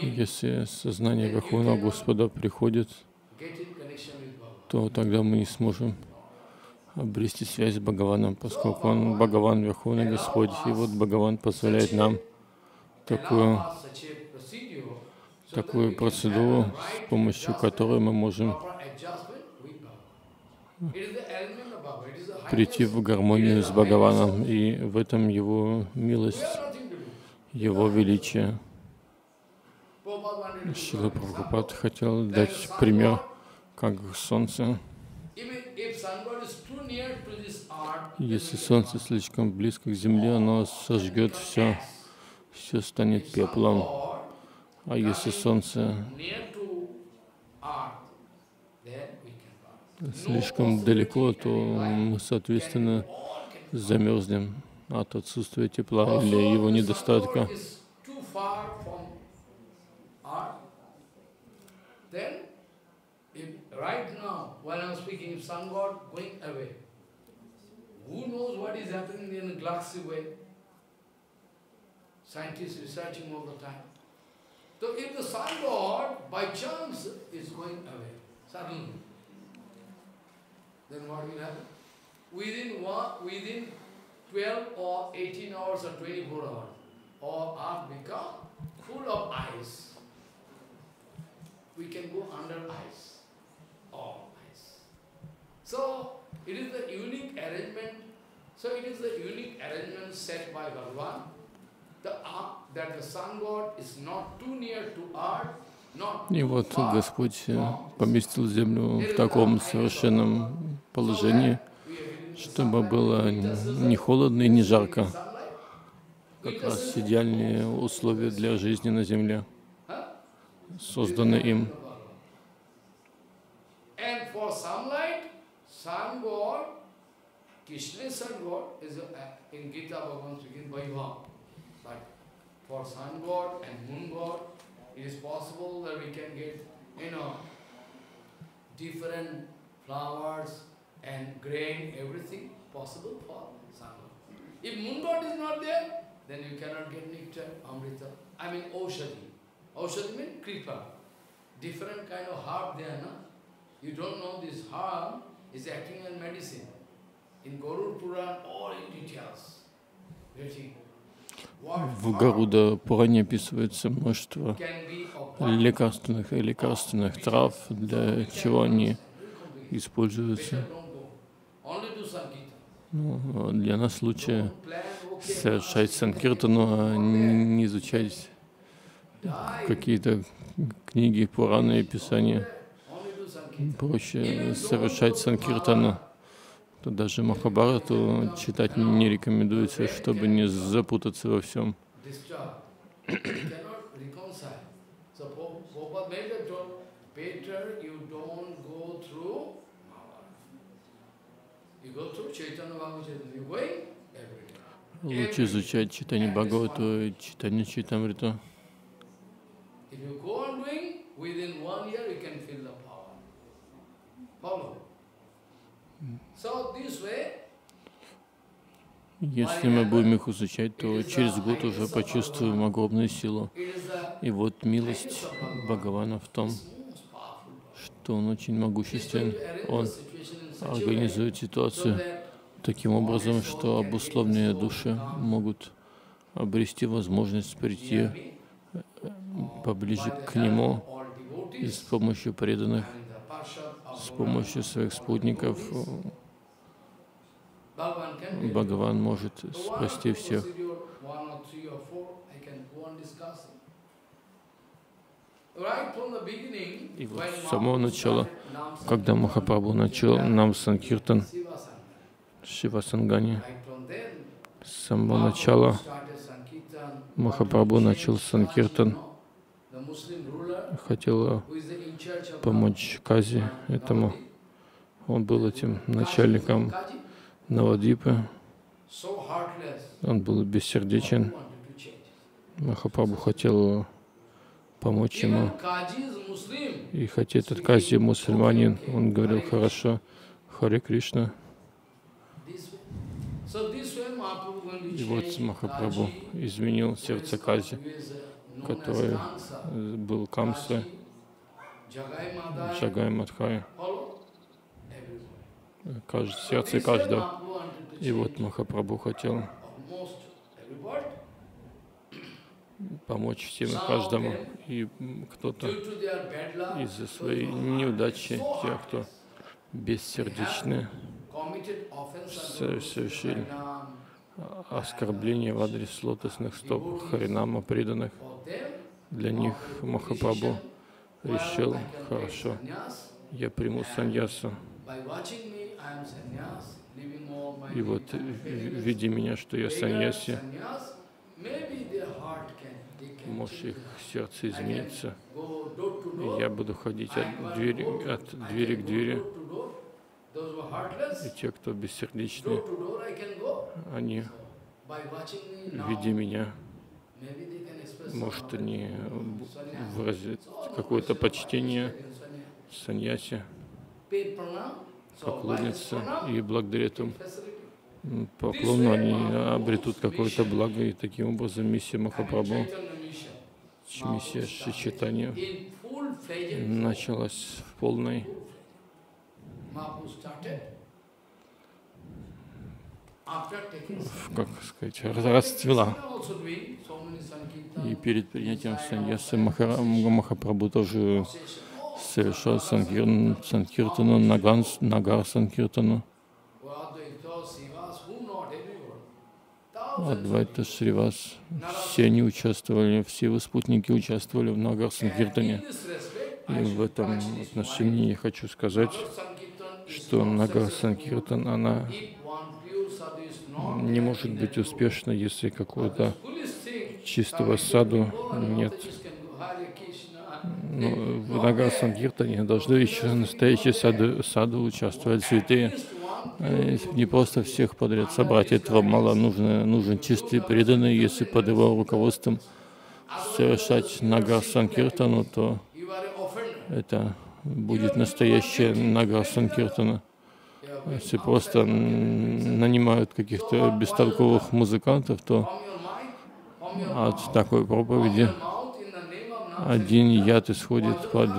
если сознание Верховного Господа приходит, то тогда мы не сможем обрести связь с Бхагаваном, поскольку он Бхагаван, Верховный Господь, и вот Бхагаван позволяет нам такую, такую процедуру, с помощью которой мы можем прийти в гармонию с Бхагаваном, и в этом его милость, его величие. An Прабхупад хотел дать пример, как солнце. Если солнце слишком близко к земле, оно сожгет все, все станет пеплом. А если солнце near to earth, then we can pass. Слишком далеко, то мы, соответственно, замерзнем от отсутствия тепла или его недостатка. So if the sun god by chance is going away, suddenly, then what will happen? Within one, within 12 or 18 hours or 24 hours, all earth become full of ice. We can go under ice, all ice. So it is the unique arrangement. So it is the unique arrangement set by Bhagavan. The earth, that the sun god is not too near to earth, И вот Господь э, поместил Землю в таком совершенном положении, чтобы было не холодно и не жарко. Как раз идеальные условия для жизни на Земле созданы им. But for sun god and moon god, it is possible that we can get, you know, different flowers and grain, everything possible for sun god. If moon god is not there, then you cannot get nectar, amrita. I mean, Oshadi. Oshadi means creeper. Different kind of herb there, no? You don't know this herb is acting as medicine. In Gorur Puran, all in details. В Гаруда Пуране описывается множество лекарственных и лекарственных трав, для чего они используются. Ну, для нас лучше совершать санкиртану, а не изучать какие-то книги, Пураны и Писания. Проще совершать санкиртану. То даже Махабарату читать не рекомендуется, чтобы не запутаться во всем. Лучше изучать читание Бхагавату и читание Читамриту. Follow. Если мы будем их изучать, то через год уже почувствуем огромную силу. И вот милость Бхагавана в том, что он очень могуществен. Он организует ситуацию таким образом, что обусловленные души могут обрести возможность прийти поближе к Нему и с помощью преданных, с помощью своих спутников Бхагаван может спасти всех. И вот с самого начала, когда Махапрабху начал нам Санкиртан, Шива Сангани, С самого начала Махапрабху начал Санкиртан, хотел помочь Кази этому. Он был этим начальником Навадвипы. Он был бессердечен. Махапрабху хотел помочь ему. И хотя этот Кази мусульманин, он говорил, хорошо, Харе Кришна. И вот Махапрабху изменил сердце Кази, который был Камса, Джагай Мадхай, сердце каждого. И вот Махапрабху хотел помочь всем и каждому. И кто-то из-за своей неудачи, те, кто бессердечны, совершили оскорбление в адрес лотосных стоп Харинама преданных. Для них Махапрабху решил, хорошо, я приму саньясу. И вот, видя меня, что я саньяси, может их сердце изменится. И я буду ходить от двери, от двери к двери. И те, кто бессердечны, они, видя меня, может, они выразят какое-то почтение саньясе, поклонятся, и благодаря этому поклону они обретут какое-то благо, и таким образом миссия Махапрабху, миссия Шичитания началась в полной как сказать, расцвела. И перед принятием саньясы Махапрабху тоже совершал санкиртану, нагар санкиртану. Адвайта Шривас, все они участвовали, все его спутники участвовали в Нагар Санкиртане. И в этом отношении я хочу сказать, что Нагар Санкиртан, она не может быть успешна, если какого-то чистого саду нет. Но в Нагар Санкиртане должны еще настоящие саду, саду участвовать святые. Не просто всех подряд собрать, этого мало, нужно, нужен чистый преданный, если под его руководством совершать Нагар Санкиртану, то это будет настоящая Нагар Санкиртана. Если просто нанимают каких-то бестолковых музыкантов, то от такой проповеди один яд исходит под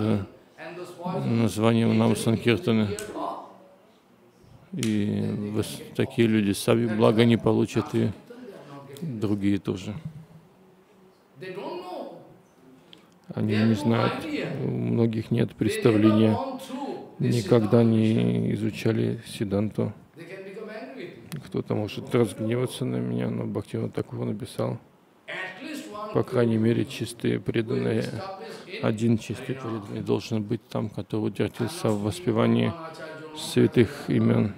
названием Нам Санкиртаны. И такие люди сами благо не получат, и другие тоже. Они не знают, у многих нет представления, никогда не изучали Сиданту. Кто-то может разгневаться на меня, но Бхактиван такого написал. По крайней мере, чистые преданные, один чистый преданный должен быть там, который утвердился в воспевании святых имен.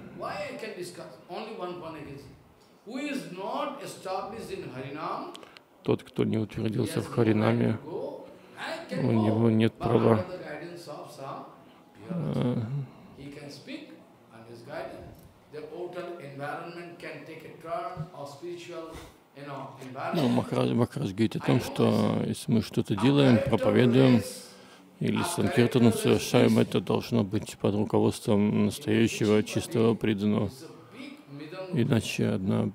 Тот, кто не утвердился в Харинаме, у него нет права ну, Махарадж, Махарадж говорит о том, что если мы что-то делаем, проповедуем или санкиртану совершаем, это должно быть под руководством настоящего чистого преданного. Иначе одна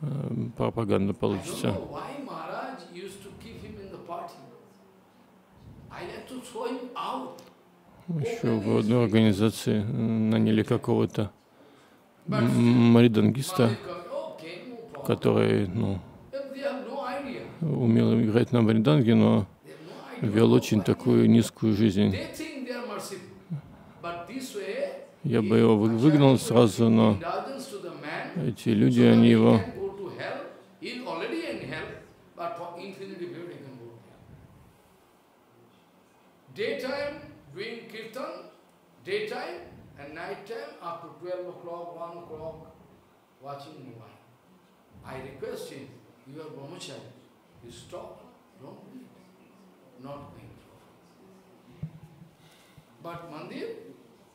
э, пропаганда получится. Еще в одной организации наняли какого-то маридангиста, который ну, умел играть на мариданге, но вел очень такую низкую жизнь. Я бы его выгнал сразу, но эти люди, они его Daytime kirtan, daytime and nighttime after 12 o'clock, 1 o'clock, watching mobile. I request him, you are brahmachari, you stop, don't do. Not going to. But Mandir,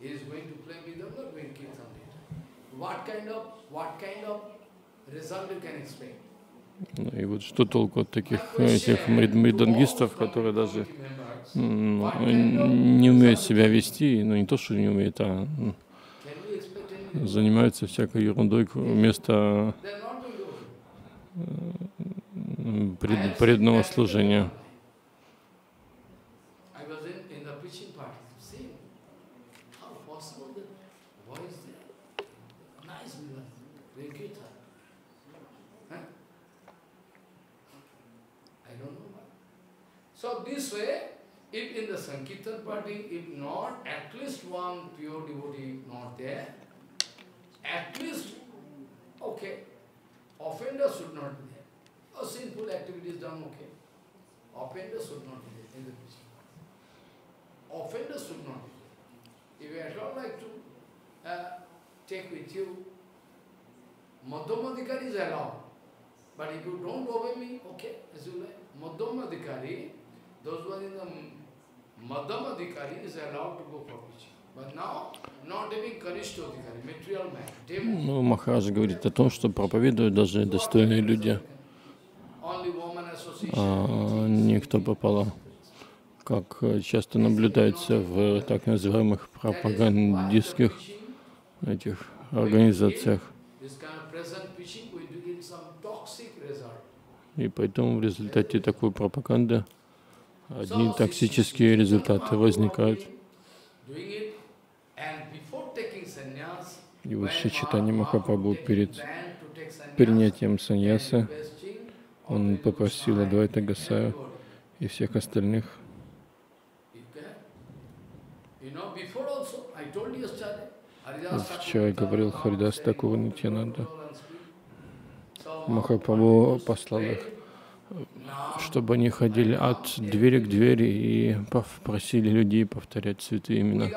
is going to play Vidanga, going to Kirtan later. What kind of, what kind of result you can expect? Ну И вот что толку от таких этих мрид- мридангистов, которые даже м, не умеют себя вести, ну не то, что не умеют, а занимаются всякой ерундой вместо м, пред- преданного служения. The Sankirtan party, if not, at least one pure devotee not there, at least, okay, offender should not be there. A sinful activity is done, okay. Offender should not be there in the offenders should not be there. If you at all like to uh, take with you, Madhyamadikari is allowed. But if you don't obey me, okay, as you like. Madhyamadikari, those who are in the Ну, Махарадж говорит о том, что проповедуют даже достойные люди, а не кто попало, как часто наблюдается в так называемых пропагандистских этих организациях. И поэтому в результате такой пропаганды одни токсические результаты возникают. И вот Чайтанья Махапрабху перед принятием requesting он попросил Адвайта everybody, и всех остальных, вчера я говорил Харидас said, Такур "Go Нитянанда, and speak." So Махапрабху послал их, чтобы они ходили от двери к двери и просили людей повторять святые имена.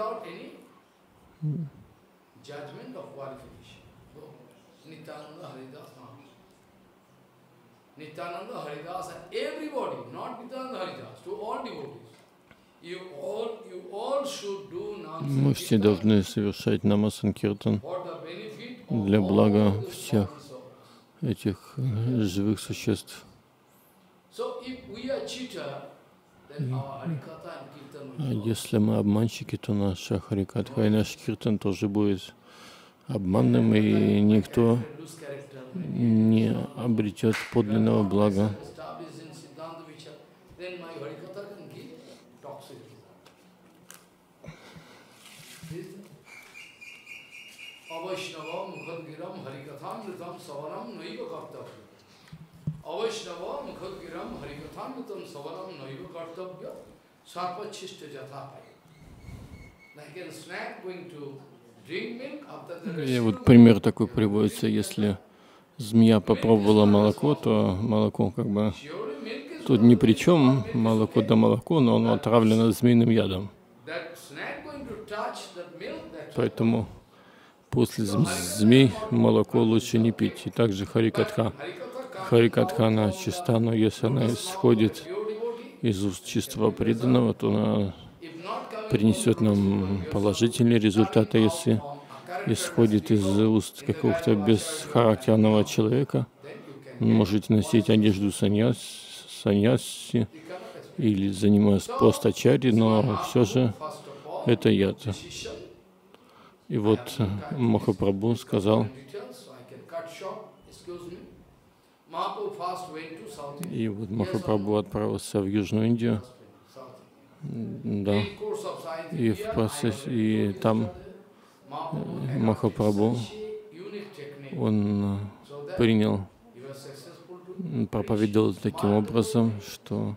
Мы все должны совершать намасанкиртан для блага всех. этих э, живых существ. Если мы обманщики, то наша Харикатха и наш Киртан тоже будет обманным, и никто не обретет подлинного блага. Avaishnava mukhadgiram harikathamritam savanam naiva kartavya. И вот пример такой приводится, если змея попробовала молоко, то молоко как бы тут ни при чем, молоко да молоко, но оно отравлено змеиным ядом. Поэтому после зм- змей молоко лучше не пить. И также Харикатха. Harikatha Харикатха, она чиста, но если она исходит из уст чистого преданного, то она принесет нам положительные результаты, если исходит из уст какого-то бесхарактерного человека. можете носить одежду саньяс, саньяси или заниматься постачари, но все же это яд. И вот Махапрабху сказал, details, so I can cut short, excuse me. Mahaprabhu first went to South India. И вот Махапрабху отправился в Южную Индию, да, и в процессе, и там Махапрабху, он принял проповедовал таким образом, что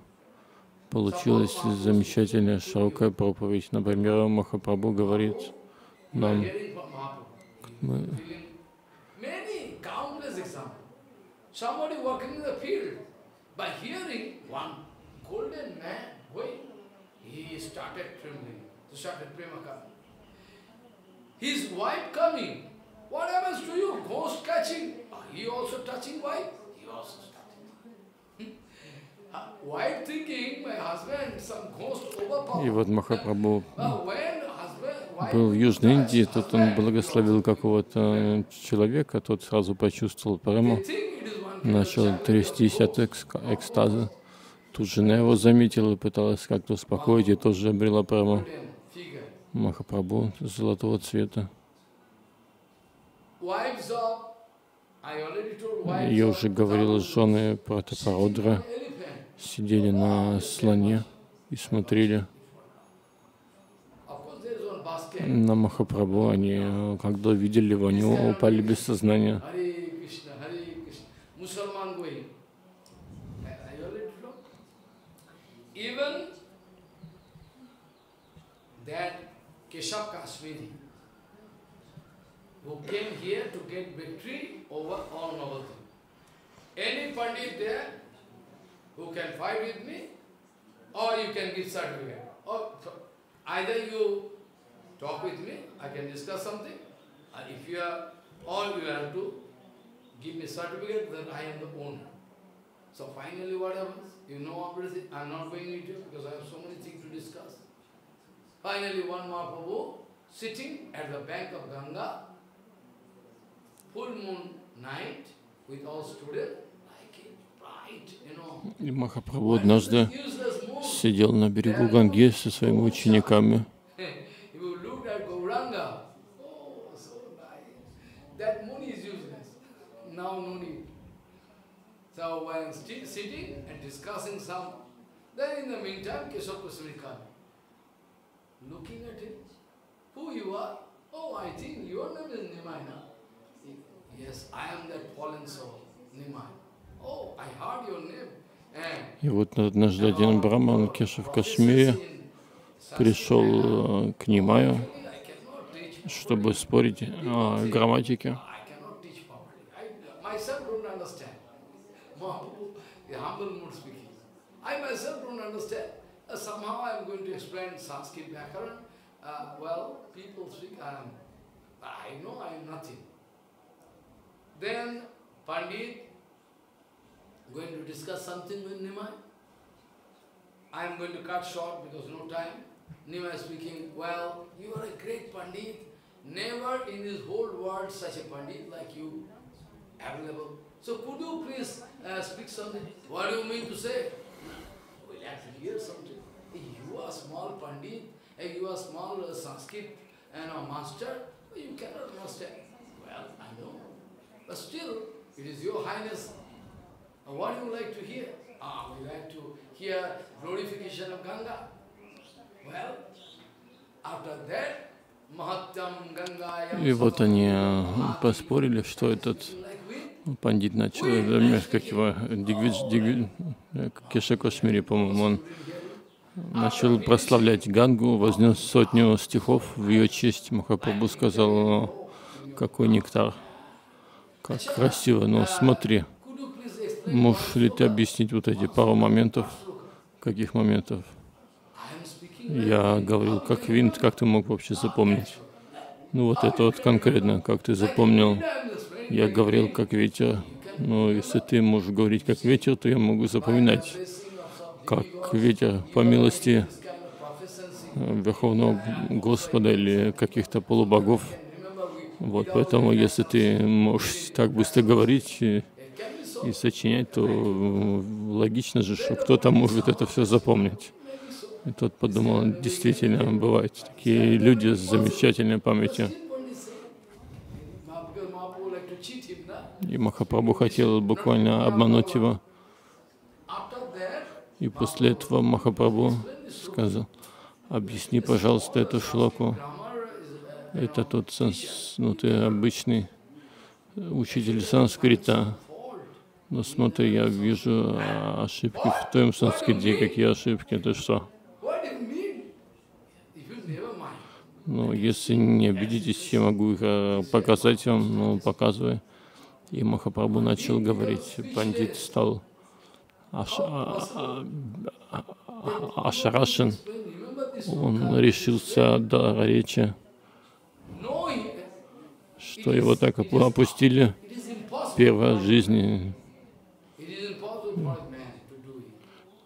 получилась замечательная широкая проповедь. Например, Махапрабху говорит нам, мы, Somebody working in the field, by hearing one golden man going, he started trembling, he started prema coming. His wife coming, what happens to you? Ghost catching. Ah, He also touching wife. He also touching. Uh, Wife thinking, my husband, some ghost И overpower. вот Махапрабху был в Южной Индии, тут он благословил какого-то человека, тот сразу почувствовал прему, начал трястись от экстаза. Тут жена его заметила и пыталась как-то успокоить, и тоже обрела figure. Махапрабху золотого цвета. Я уже говорил, жены Пратапарудра сидели на слоне и смотрели на Махапрабху. Они, когда увидели его, они упали без сознания. Keshav Kashmiri, who came here to get victory over all noble. Any Pandit there who can fight with me, or you can give certificate. Or either you talk with me, I can discuss something. Uh, if you are, or you have to give me certificate that I am the owner. So finally what happens? You know everything. I'm not going you because I have so many things to discuss. Finally one Mahaprabhu sitting at the bank of Ganga, full moon night with all students, like it, bright, you know. Махапрабху однажды сидел на берегу Ганги со своими учениками. Oh, so still sitting and discussing some, then in the meantime, Keshav Goswami come. Looking at him, who you are? Oh, I think your name is Nimai, na? Yes, I am that fallen soul, Nimai. Oh, I heard your name. And И вот однажды один браман Кеша в Кашмире пришел э, к Нимаю, чтобы спорить о грамматике. I myself don't understand. I. Uh, somehow I am going to explain Sanskrit Vyakaran. Uh, well, people speak, um, I know I am nothing. Then Pandit going to discuss something with Nimai. I am going to cut short because no time. Nimai speaking, well, you are a great Pandit. Never in this whole world such a Pandit like you available. So could you please uh, speak something? What do you mean to say? И вот они э, поспорили, что этот пандит начал, э, как его, Дигвидж, Дигвидж, э, Кеша Кашмири, по-моему, он начал прославлять Гангу, вознес сотню стихов в ее честь. Махапрабху сказал, «О, какой нектар, как красиво, но смотри, можешь ли ты объяснить вот эти пару моментов, каких моментов? Я говорил, как винт, как ты мог вообще запомнить? Ну вот это вот конкретно, как ты запомнил. Я говорил, как ветер. Но если ты можешь говорить, как ветер, то я могу запоминать, как ветер по милости э, Верховного Господа или каких-то полубогов. Вот поэтому, если ты можешь так быстро говорить и, и сочинять, то э, логично же, что кто-то может это все запомнить. И тот подумал, действительно, бывают такие люди с замечательной памятью. Because Mahaprabhu like to cheat him, na? И Махапрабху хотел буквально обмануть его. И после этого Махапрабху сказал, объясни, пожалуйста, эту шлоку. Это тот санс... ну, ты обычный учитель санскрита. Но смотри, я вижу ошибки в твоем санскрите. Какие ошибки? Ты что? Ну, если не обидитесь, я могу их а, показать вам. Ну, показывай. И Махапрабху начал говорить. Пандит стал аш... а- а- а- ошарашен. Он решился до речи, что его так опустили первый раз в жизни.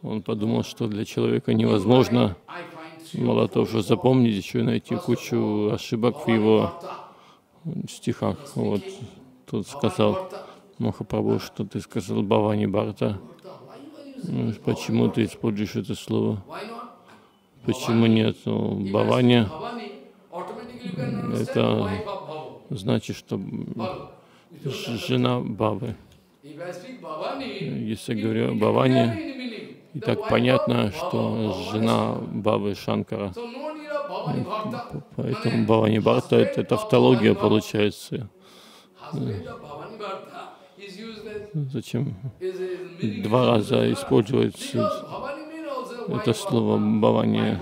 Он подумал, что для человека невозможно мало того, что запомнить, еще и найти кучу ошибок в его стихах. Вот тут сказал Махапрабху, что ты сказал Бавани Барта. Ну, почему ты используешь это слово? Почему нет? Ну, Бавани это значит, что жена Бавы. Если говорю Бавани, и так понятно, что жена Бабы Шанкара. Поэтому Бавани Барта это тавтология получается. Зачем два раза используется это слово Бавани?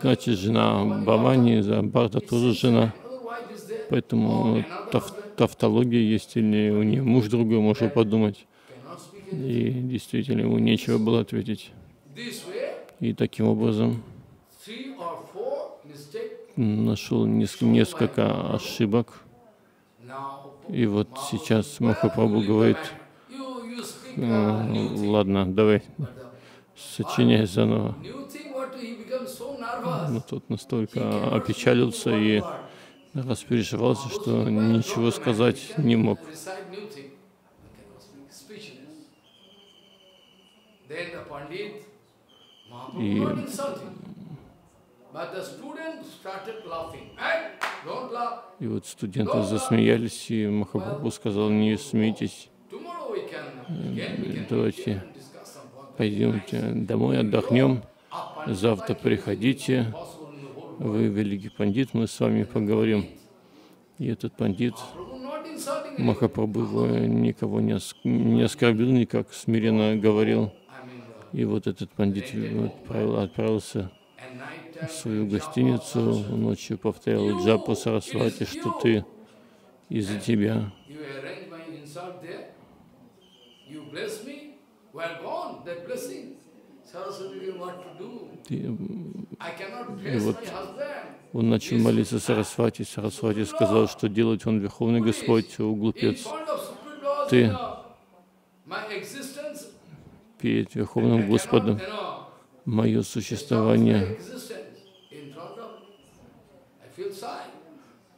Значит, жена Бавани, за Барта тоже жена. Поэтому тав, тавтология есть, или у нее муж другой, можно подумать. И действительно ему нечего было ответить. И таким образом нашел несколько ошибок. И вот сейчас Махапрабху говорит, ладно, давай, сочиняй заново. Но тот настолько опечалился и распереживался, что ничего сказать не мог. И и вот студенты засмеялись, и Махапрабху сказал, не смейтесь, давайте пойдемте домой, отдохнем, завтра приходите, вы великий пандит, мы с вами поговорим. И этот пандит Махапрабху никого не, не оскорбил, никак смиренно говорил. И вот этот пандит отправился свою гостиницу, ночью повторял Джапу Сарасвати, что ты из-за тебя и вот он начал молиться Сарасвати. Сарасвати сказал, что делать он Верховный Господь, о глупец. Ты перед Верховным Господом мое существование.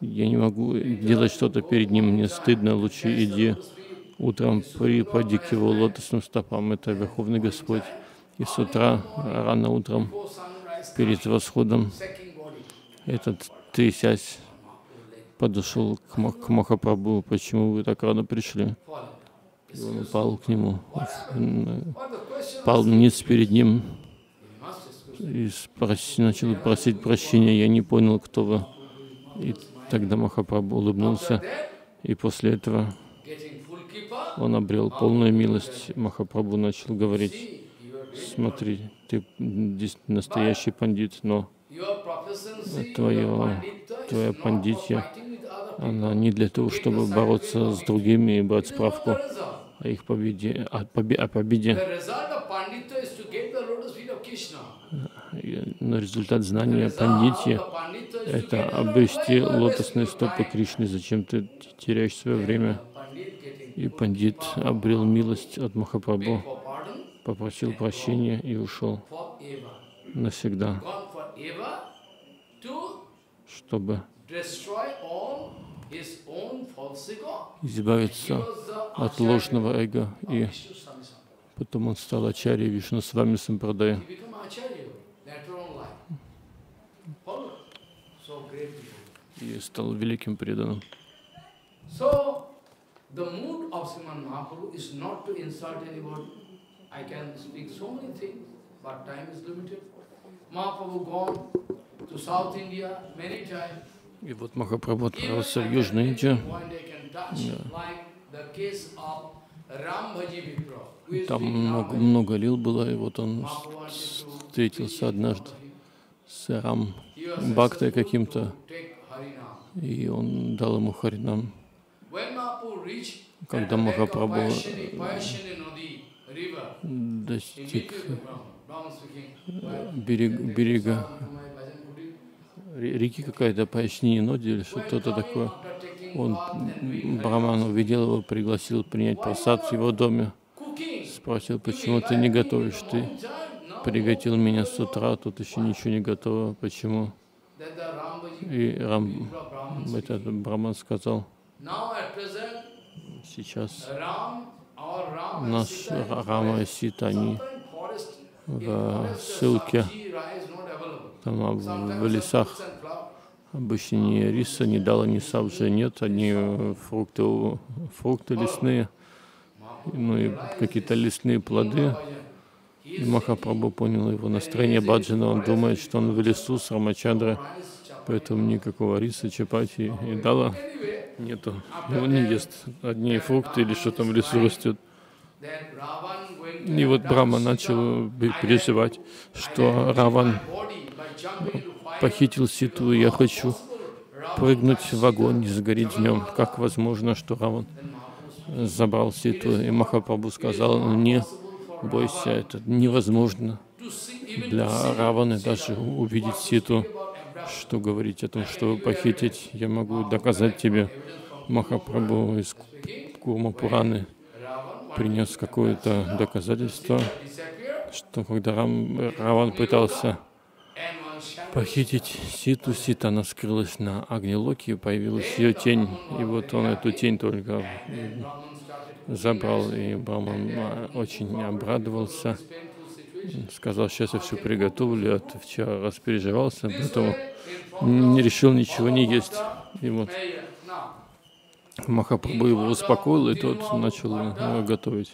Я не могу делать что-то перед ним, мне стыдно, лучше иди утром припади к его лотосным стопам, это Верховный Господь. И с утра, рано утром, перед восходом, этот трясясь подошел к, к Махапрабху, почему вы так рано пришли? И он упал к нему, пал вниз перед ним и спроси, начал просить прощения. Я не понял, кто вы. И тогда Махапрабху улыбнулся, и после этого он обрел полную милость. Махапрабху начал говорить, смотри, ты настоящий пандит, но твое, твоя пандитья, она не для того, чтобы бороться с другими и брать справку о их победе, о, побе, о победе. Но результат знания пандити — это обрести лотосные стопы Кришны. Зачем ты теряешь свое время? И пандит обрел милость от Махапрабху, попросил прощения и ушел навсегда, чтобы избавиться от ложного эго. И потом он стал Ачарьей Вишну с вами Сампрадая. И стал великим преданным. The mood of Sriman Mahaprabhu is not to insult anybody. I can speak so many things, but time is limited. Mahaprabhu gone to South India many times. И вот Махапрабху отправился в Южную Индию. Да. Там много, много лил было, и вот он встретился однажды с Рам Бхактой каким-то, и он дал ему Харинам. Когда Махапрабху достиг берег, берега реки какая-то по Ноди или что-то такое. Он, Браман увидел его, пригласил принять просад в его доме. Спросил, почему ты не готовишь? Ты приготовил меня с утра, тут еще ничего не готово. Почему? И Рам, этот Браман сказал, сейчас наш Рама и Сита, они в ссылке, там в лесах обычно ни риса, ни дала, ни сабжи нет, одни фрукты, фрукты лесные, ну и какие-то лесные плоды. И Махапрабху понял его настроение Баджана, он думает, что он в лесу с Рамачандра, поэтому никакого риса, чапати и дала нету. Он не ест одни фрукты или что там в лесу растет. И вот Брахма начал переживать, что Раван похитил Ситу, и я хочу прыгнуть в огонь и сгореть днем. Как возможно, что Раван забрал Ситу? И Махапрабху сказал, не бойся, это невозможно для Раваны даже увидеть Ситу. Что говорить о том, что похитить, я могу доказать тебе. Махапрабху из Курма Пураны принес какое-то доказательство, что когда Рам, Раван пытался похитить Ситу, Сита, она скрылась на Агнилоке, появилась ее тень, и вот он эту тень только забрал, и Браман а, очень обрадовался, сказал, сейчас я все приготовлю, а вчера распереживался, поэтому не решил ничего не есть. И вот Махапрабху его успокоил, и тот начал готовить.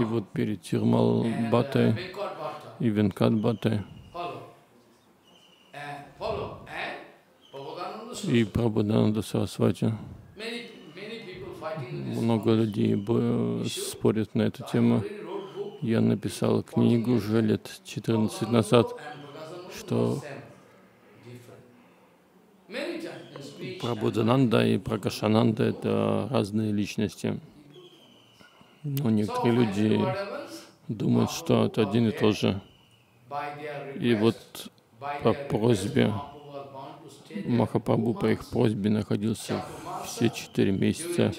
И вот перед Тирмал Батой и Венкат Батой и Прабхадананда Сарасвати. Много людей спорят на эту тему. Я написал книгу уже лет 14 назад, что Прабхудананда и Пракашананда — это разные личности. Но некоторые люди думают, что это один и тот же. И вот по просьбе Махапрабху, по их просьбе, находился все четыре месяца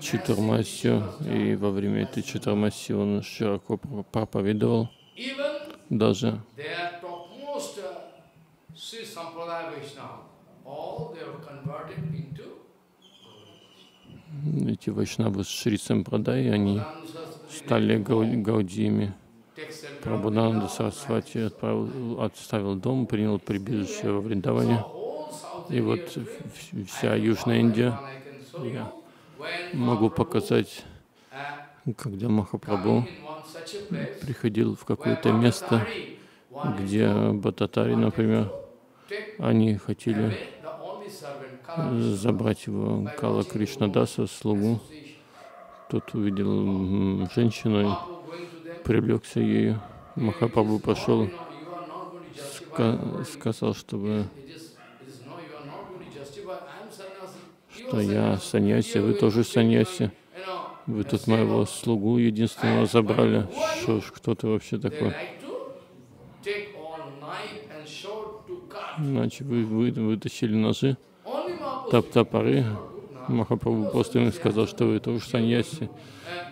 Читурмасию, и во время этой Читурмасии он широко проповедовал. Даже эти вайшнавы с Шри Сампрадай, они стали гаудиями. Прабхунанда Сарасвати отправил, отставил дом, принял прибежище во Вриндаване. И вот вся Южная Индия, могу показать, когда Махапрабху приходил в какое-то место, где Бататари, например, они хотели забрать его Кала Кришнадаса, слугу. Тот увидел женщину и привлекся ею. Махапрабху пошел, ска сказал, чтобы что я саньяси, вы тоже саньяси. Вы тут моего слугу единственного забрали. Что ж, кто ты вообще такой? Иначе вы, вы вытащили ножи, топ топоры. Махапрабху просто им сказал, что вы тоже саньяси.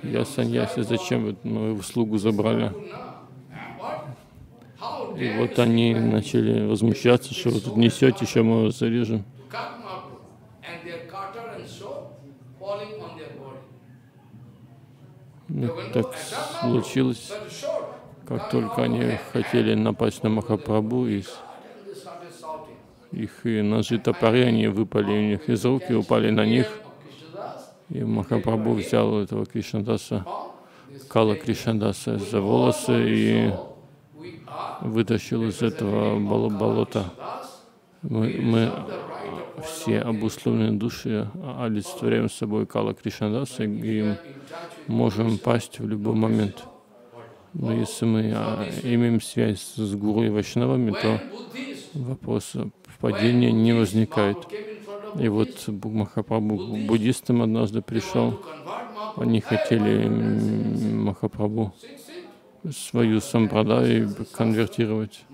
Я саньяси, зачем вы мою слугу забрали? И вот они начали возмущаться, что вы тут несете, еще мы его зарежем. Так случилось, как только они хотели напасть на Махапрабху, и их ножи топоры, они выпали у них из рук и упали на них. И Махапрабху взял этого Кришнадаса, Кала Кришнадаса за волосы и вытащил из этого бол болота. Мы, мы все обусловленные души олицетворяем с собой Кала Кришнадаса и можем пасть в любой момент. Но если мы а, имеем связь с Гуру и Вайшнавами, то вопрос падения не возникает. И вот Махапрабху буддистам однажды пришел, они хотели Махапрабху свою сампрадаю конвертировать.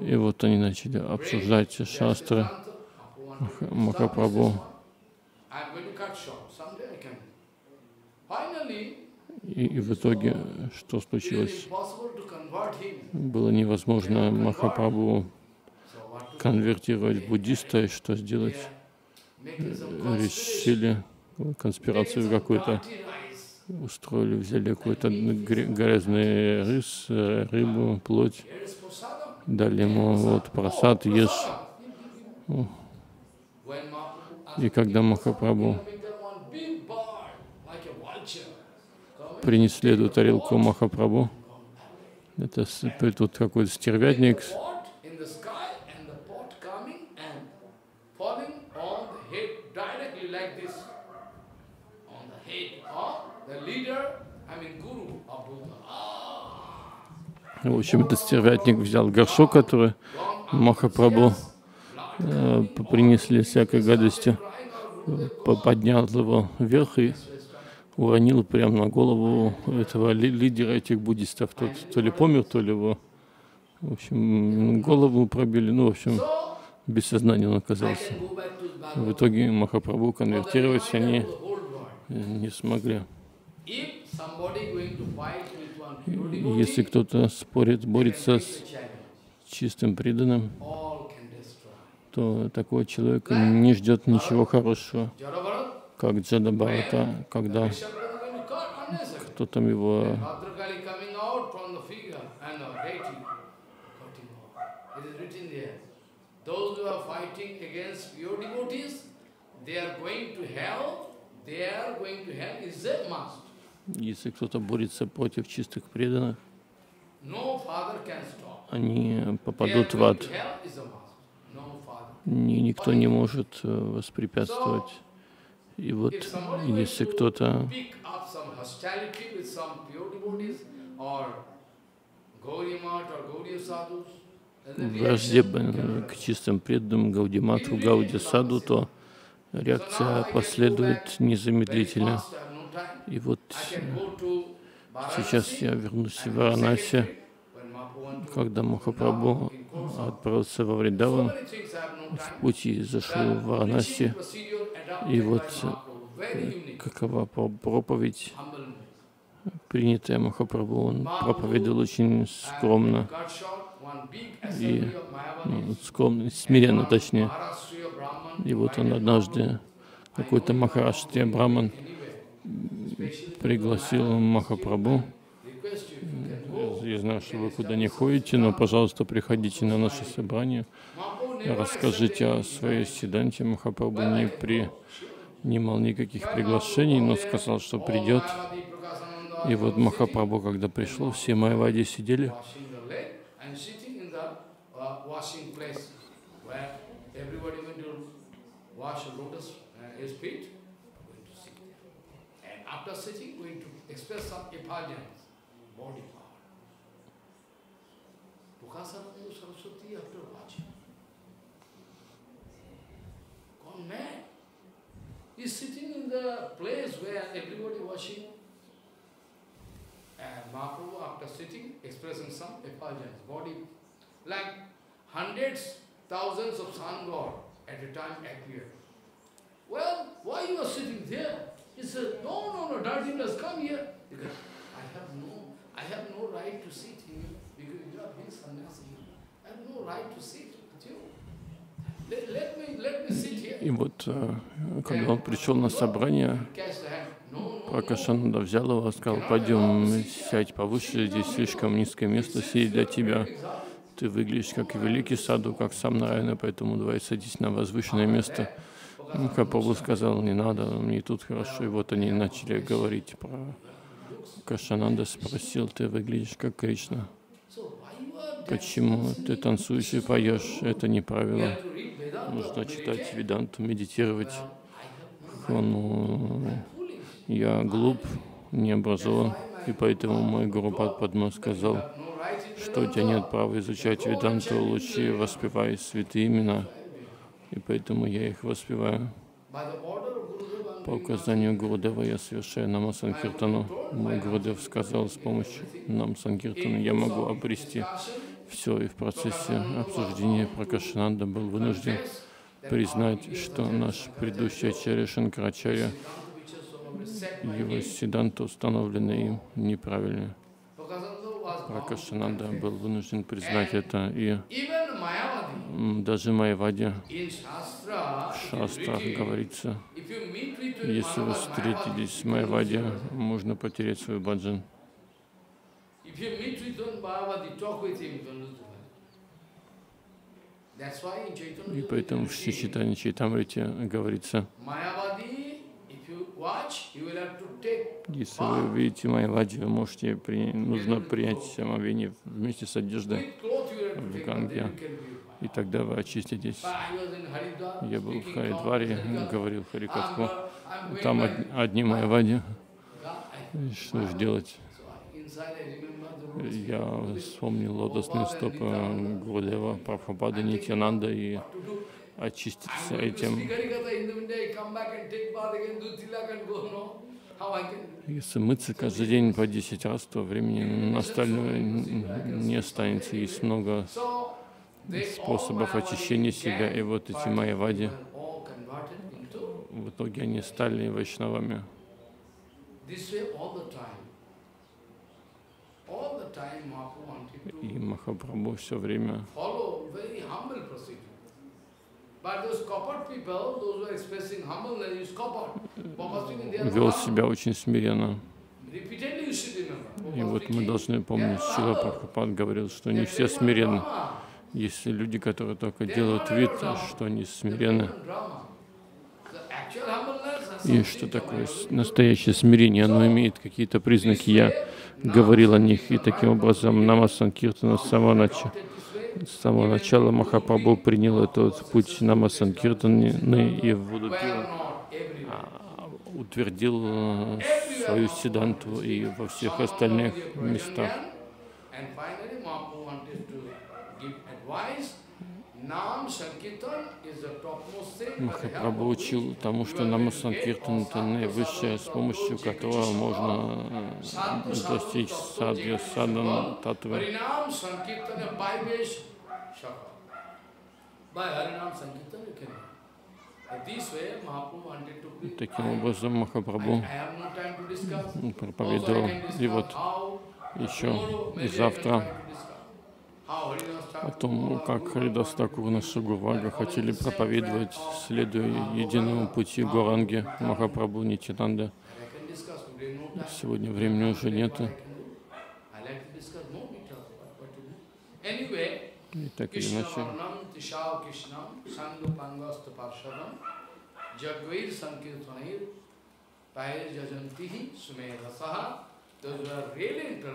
И вот они начали обсуждать шастры Махапрабху. И, и в итоге, что случилось? Было невозможно Махапрабху конвертировать буддиста, и что сделать? conspiration. Решили конспирацию какую-то. устроили, взяли какой-то грязный рис, э, рыбу, плоть, дали ему вот просад, ешь. И когда Махапрабху принесли эту тарелку Махапрабху, это тут какой-то стервятник. Ah, В общем, этот стервятник взял горшок, который Махапрабху э, принесли всякой гадости, э, по- поднял его вверх и уронил прямо на голову этого ли- лидера этих буддистов. Тот то ли помер, то ли его, в общем, голову пробили. Ну, в общем, без сознания он оказался. В итоге Махапрабху конвертировать они э, не смогли. Если кто-то спорит, борется с чистым преданным, All can destroy. то такого человека не ждет ничего хорошего, как Джада Бхарата, когда кто там его Bhadrakali coming out from the figure and the deity cutting off. It is written there. Those who are fighting against pure devotees, they are going to hell. They are going to hell is a must. Если кто-то борется против чистых преданных, они попадут в ад. to hell is a must. No father. Ни- никто не может э, воспрепятствовать. И вот если кто-то враждебен can к чистым преданным Гаудимату, Гауди Саду, то реакция последует незамедлительно. И вот to сейчас я вернусь в Варанаси, when Mahaprabhu want to когда Махапрабху отправился во Вриндаван, в пути зашел в Варанаси, И вот, unique, какова про- проповедь, принятая Махапрабху, он проповедовал очень скромно, И, ну, скромно, смиренно точнее. И вот он однажды, какой-то Махараштия Браман, пригласил Махапрабху. request you, if you can go. Я знаю, что вы куда не ходите, но, пожалуйста, приходите на наше собрание. Расскажите о своей Сиданте. Махапрабху не принимал никаких приглашений, но сказал, что придет. И вот Махапрабху, когда пришел, все Майавади сидели, uh, uh, after sitting, going to express some effulgence, body power. Pukasananda Saraswati after watching. Gone mad. He's sitting in the place where everybody watching. and Mahaprabhu, after sitting, expressing some effulgence, body, like hundreds, thousands of sun god at a time appeared. Well, why you are sitting there? He said, no, no, no, dirtiness, come here. Because I have no, I have no right to sit here И вот, э, когда он пришел на собрание. Пракашананда взял его, сказал, пойдем, сядь повыше, здесь слишком низкое место сидеть для тебя. Ты выглядишь как великий саду, как сам Нарайна, поэтому давай садись на возвышенное место. Махапрабху сказал, не надо, мне и тут хорошо. И вот они начали говорить про Кашананда, спросил, ты выглядишь как Кришна. So why you are Почему ты танцуешь и поешь? Это не правило. Нужно читать. Веданту, медитировать. I have no Ну, foolish. я глуп, не образован, и поэтому мой Гуру Падма сказал, что у тебя нет права изучать Веданту, лучше воспевай святые имена. И поэтому я их воспеваю. По указанию Гурудева я совершаю нам Санкиртану. Мой Гурудев сказал, с помощью нам Санкиртана я могу обрести все. И в процессе обсуждения Пракашананда был вынужден признать, что наш предыдущий ачарья Шанкарачарья, его седанты установлены им неправильно. Пракашананда был вынужден признать это, и даже Майявади в шастрах говорится, если вы встретились с Майявади, можно потерять свой баджан. И поэтому в Шичитане Чайтамрите говорится, если вы видите Майявади, вы можете, при, нужно принять омовение вместе с одеждой в Ганге, и тогда вы очиститесь. Я был в Харидваре, говорил Харикатху, там одни Майявади, что же делать? Я вспомнил лотосные стопы Гурдева, Прабхупада, Нитянанда и очиститься этим. Если мыться каждый день по 10 раз, то времени на остальное не останется. Есть много способов очищения себя, и вот эти майявади, в итоге они стали вайшнавами. И Махапрабху все время вел себя очень смиренно. И вот мы должны помнить, Шила Прабхупад говорил, что не все смиренны. Есть люди, которые только делают вид, что они смиренны. И что такое настоящее смирение? Оно имеет какие-то признаки. Я говорил о них, и таким образом Нама Санкиртана с самого начала с самого начала Махапрабху принял этот путь Нама Санкиртаны и Вудупила утвердил э, свою седанту и во всех остальных местах. Махапрабху учил тому, что Нама Санкиртан — это наивысшее, с помощью которого можно э, достичь садья, садан, татвы. Таким образом Махапрабху проповедовал. И вот еще и завтра о том, как Харидас Такур на Шагувага хотели проповедовать, следуя единому пути Горанги Махапрабху Нитянанда. Сегодня времени уже нету. И так или иначе.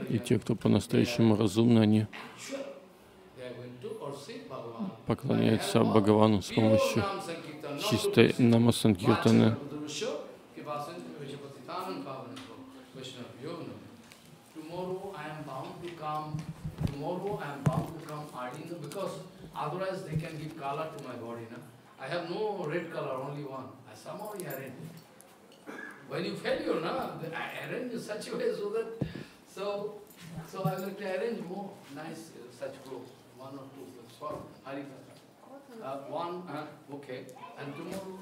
И те, кто по-настоящему разумны, они поклоняются Бхагавану с помощью чистой намасанкиртаны. Otherwise, they can give color to my body. No? I have no red color, only one. I somehow arrange. When you failure, no? I arrange in such a way so that, so, so I to arrange more nice uh, such clothes. One or two, for Harikatha. Uh, one, uh, okay, and tomorrow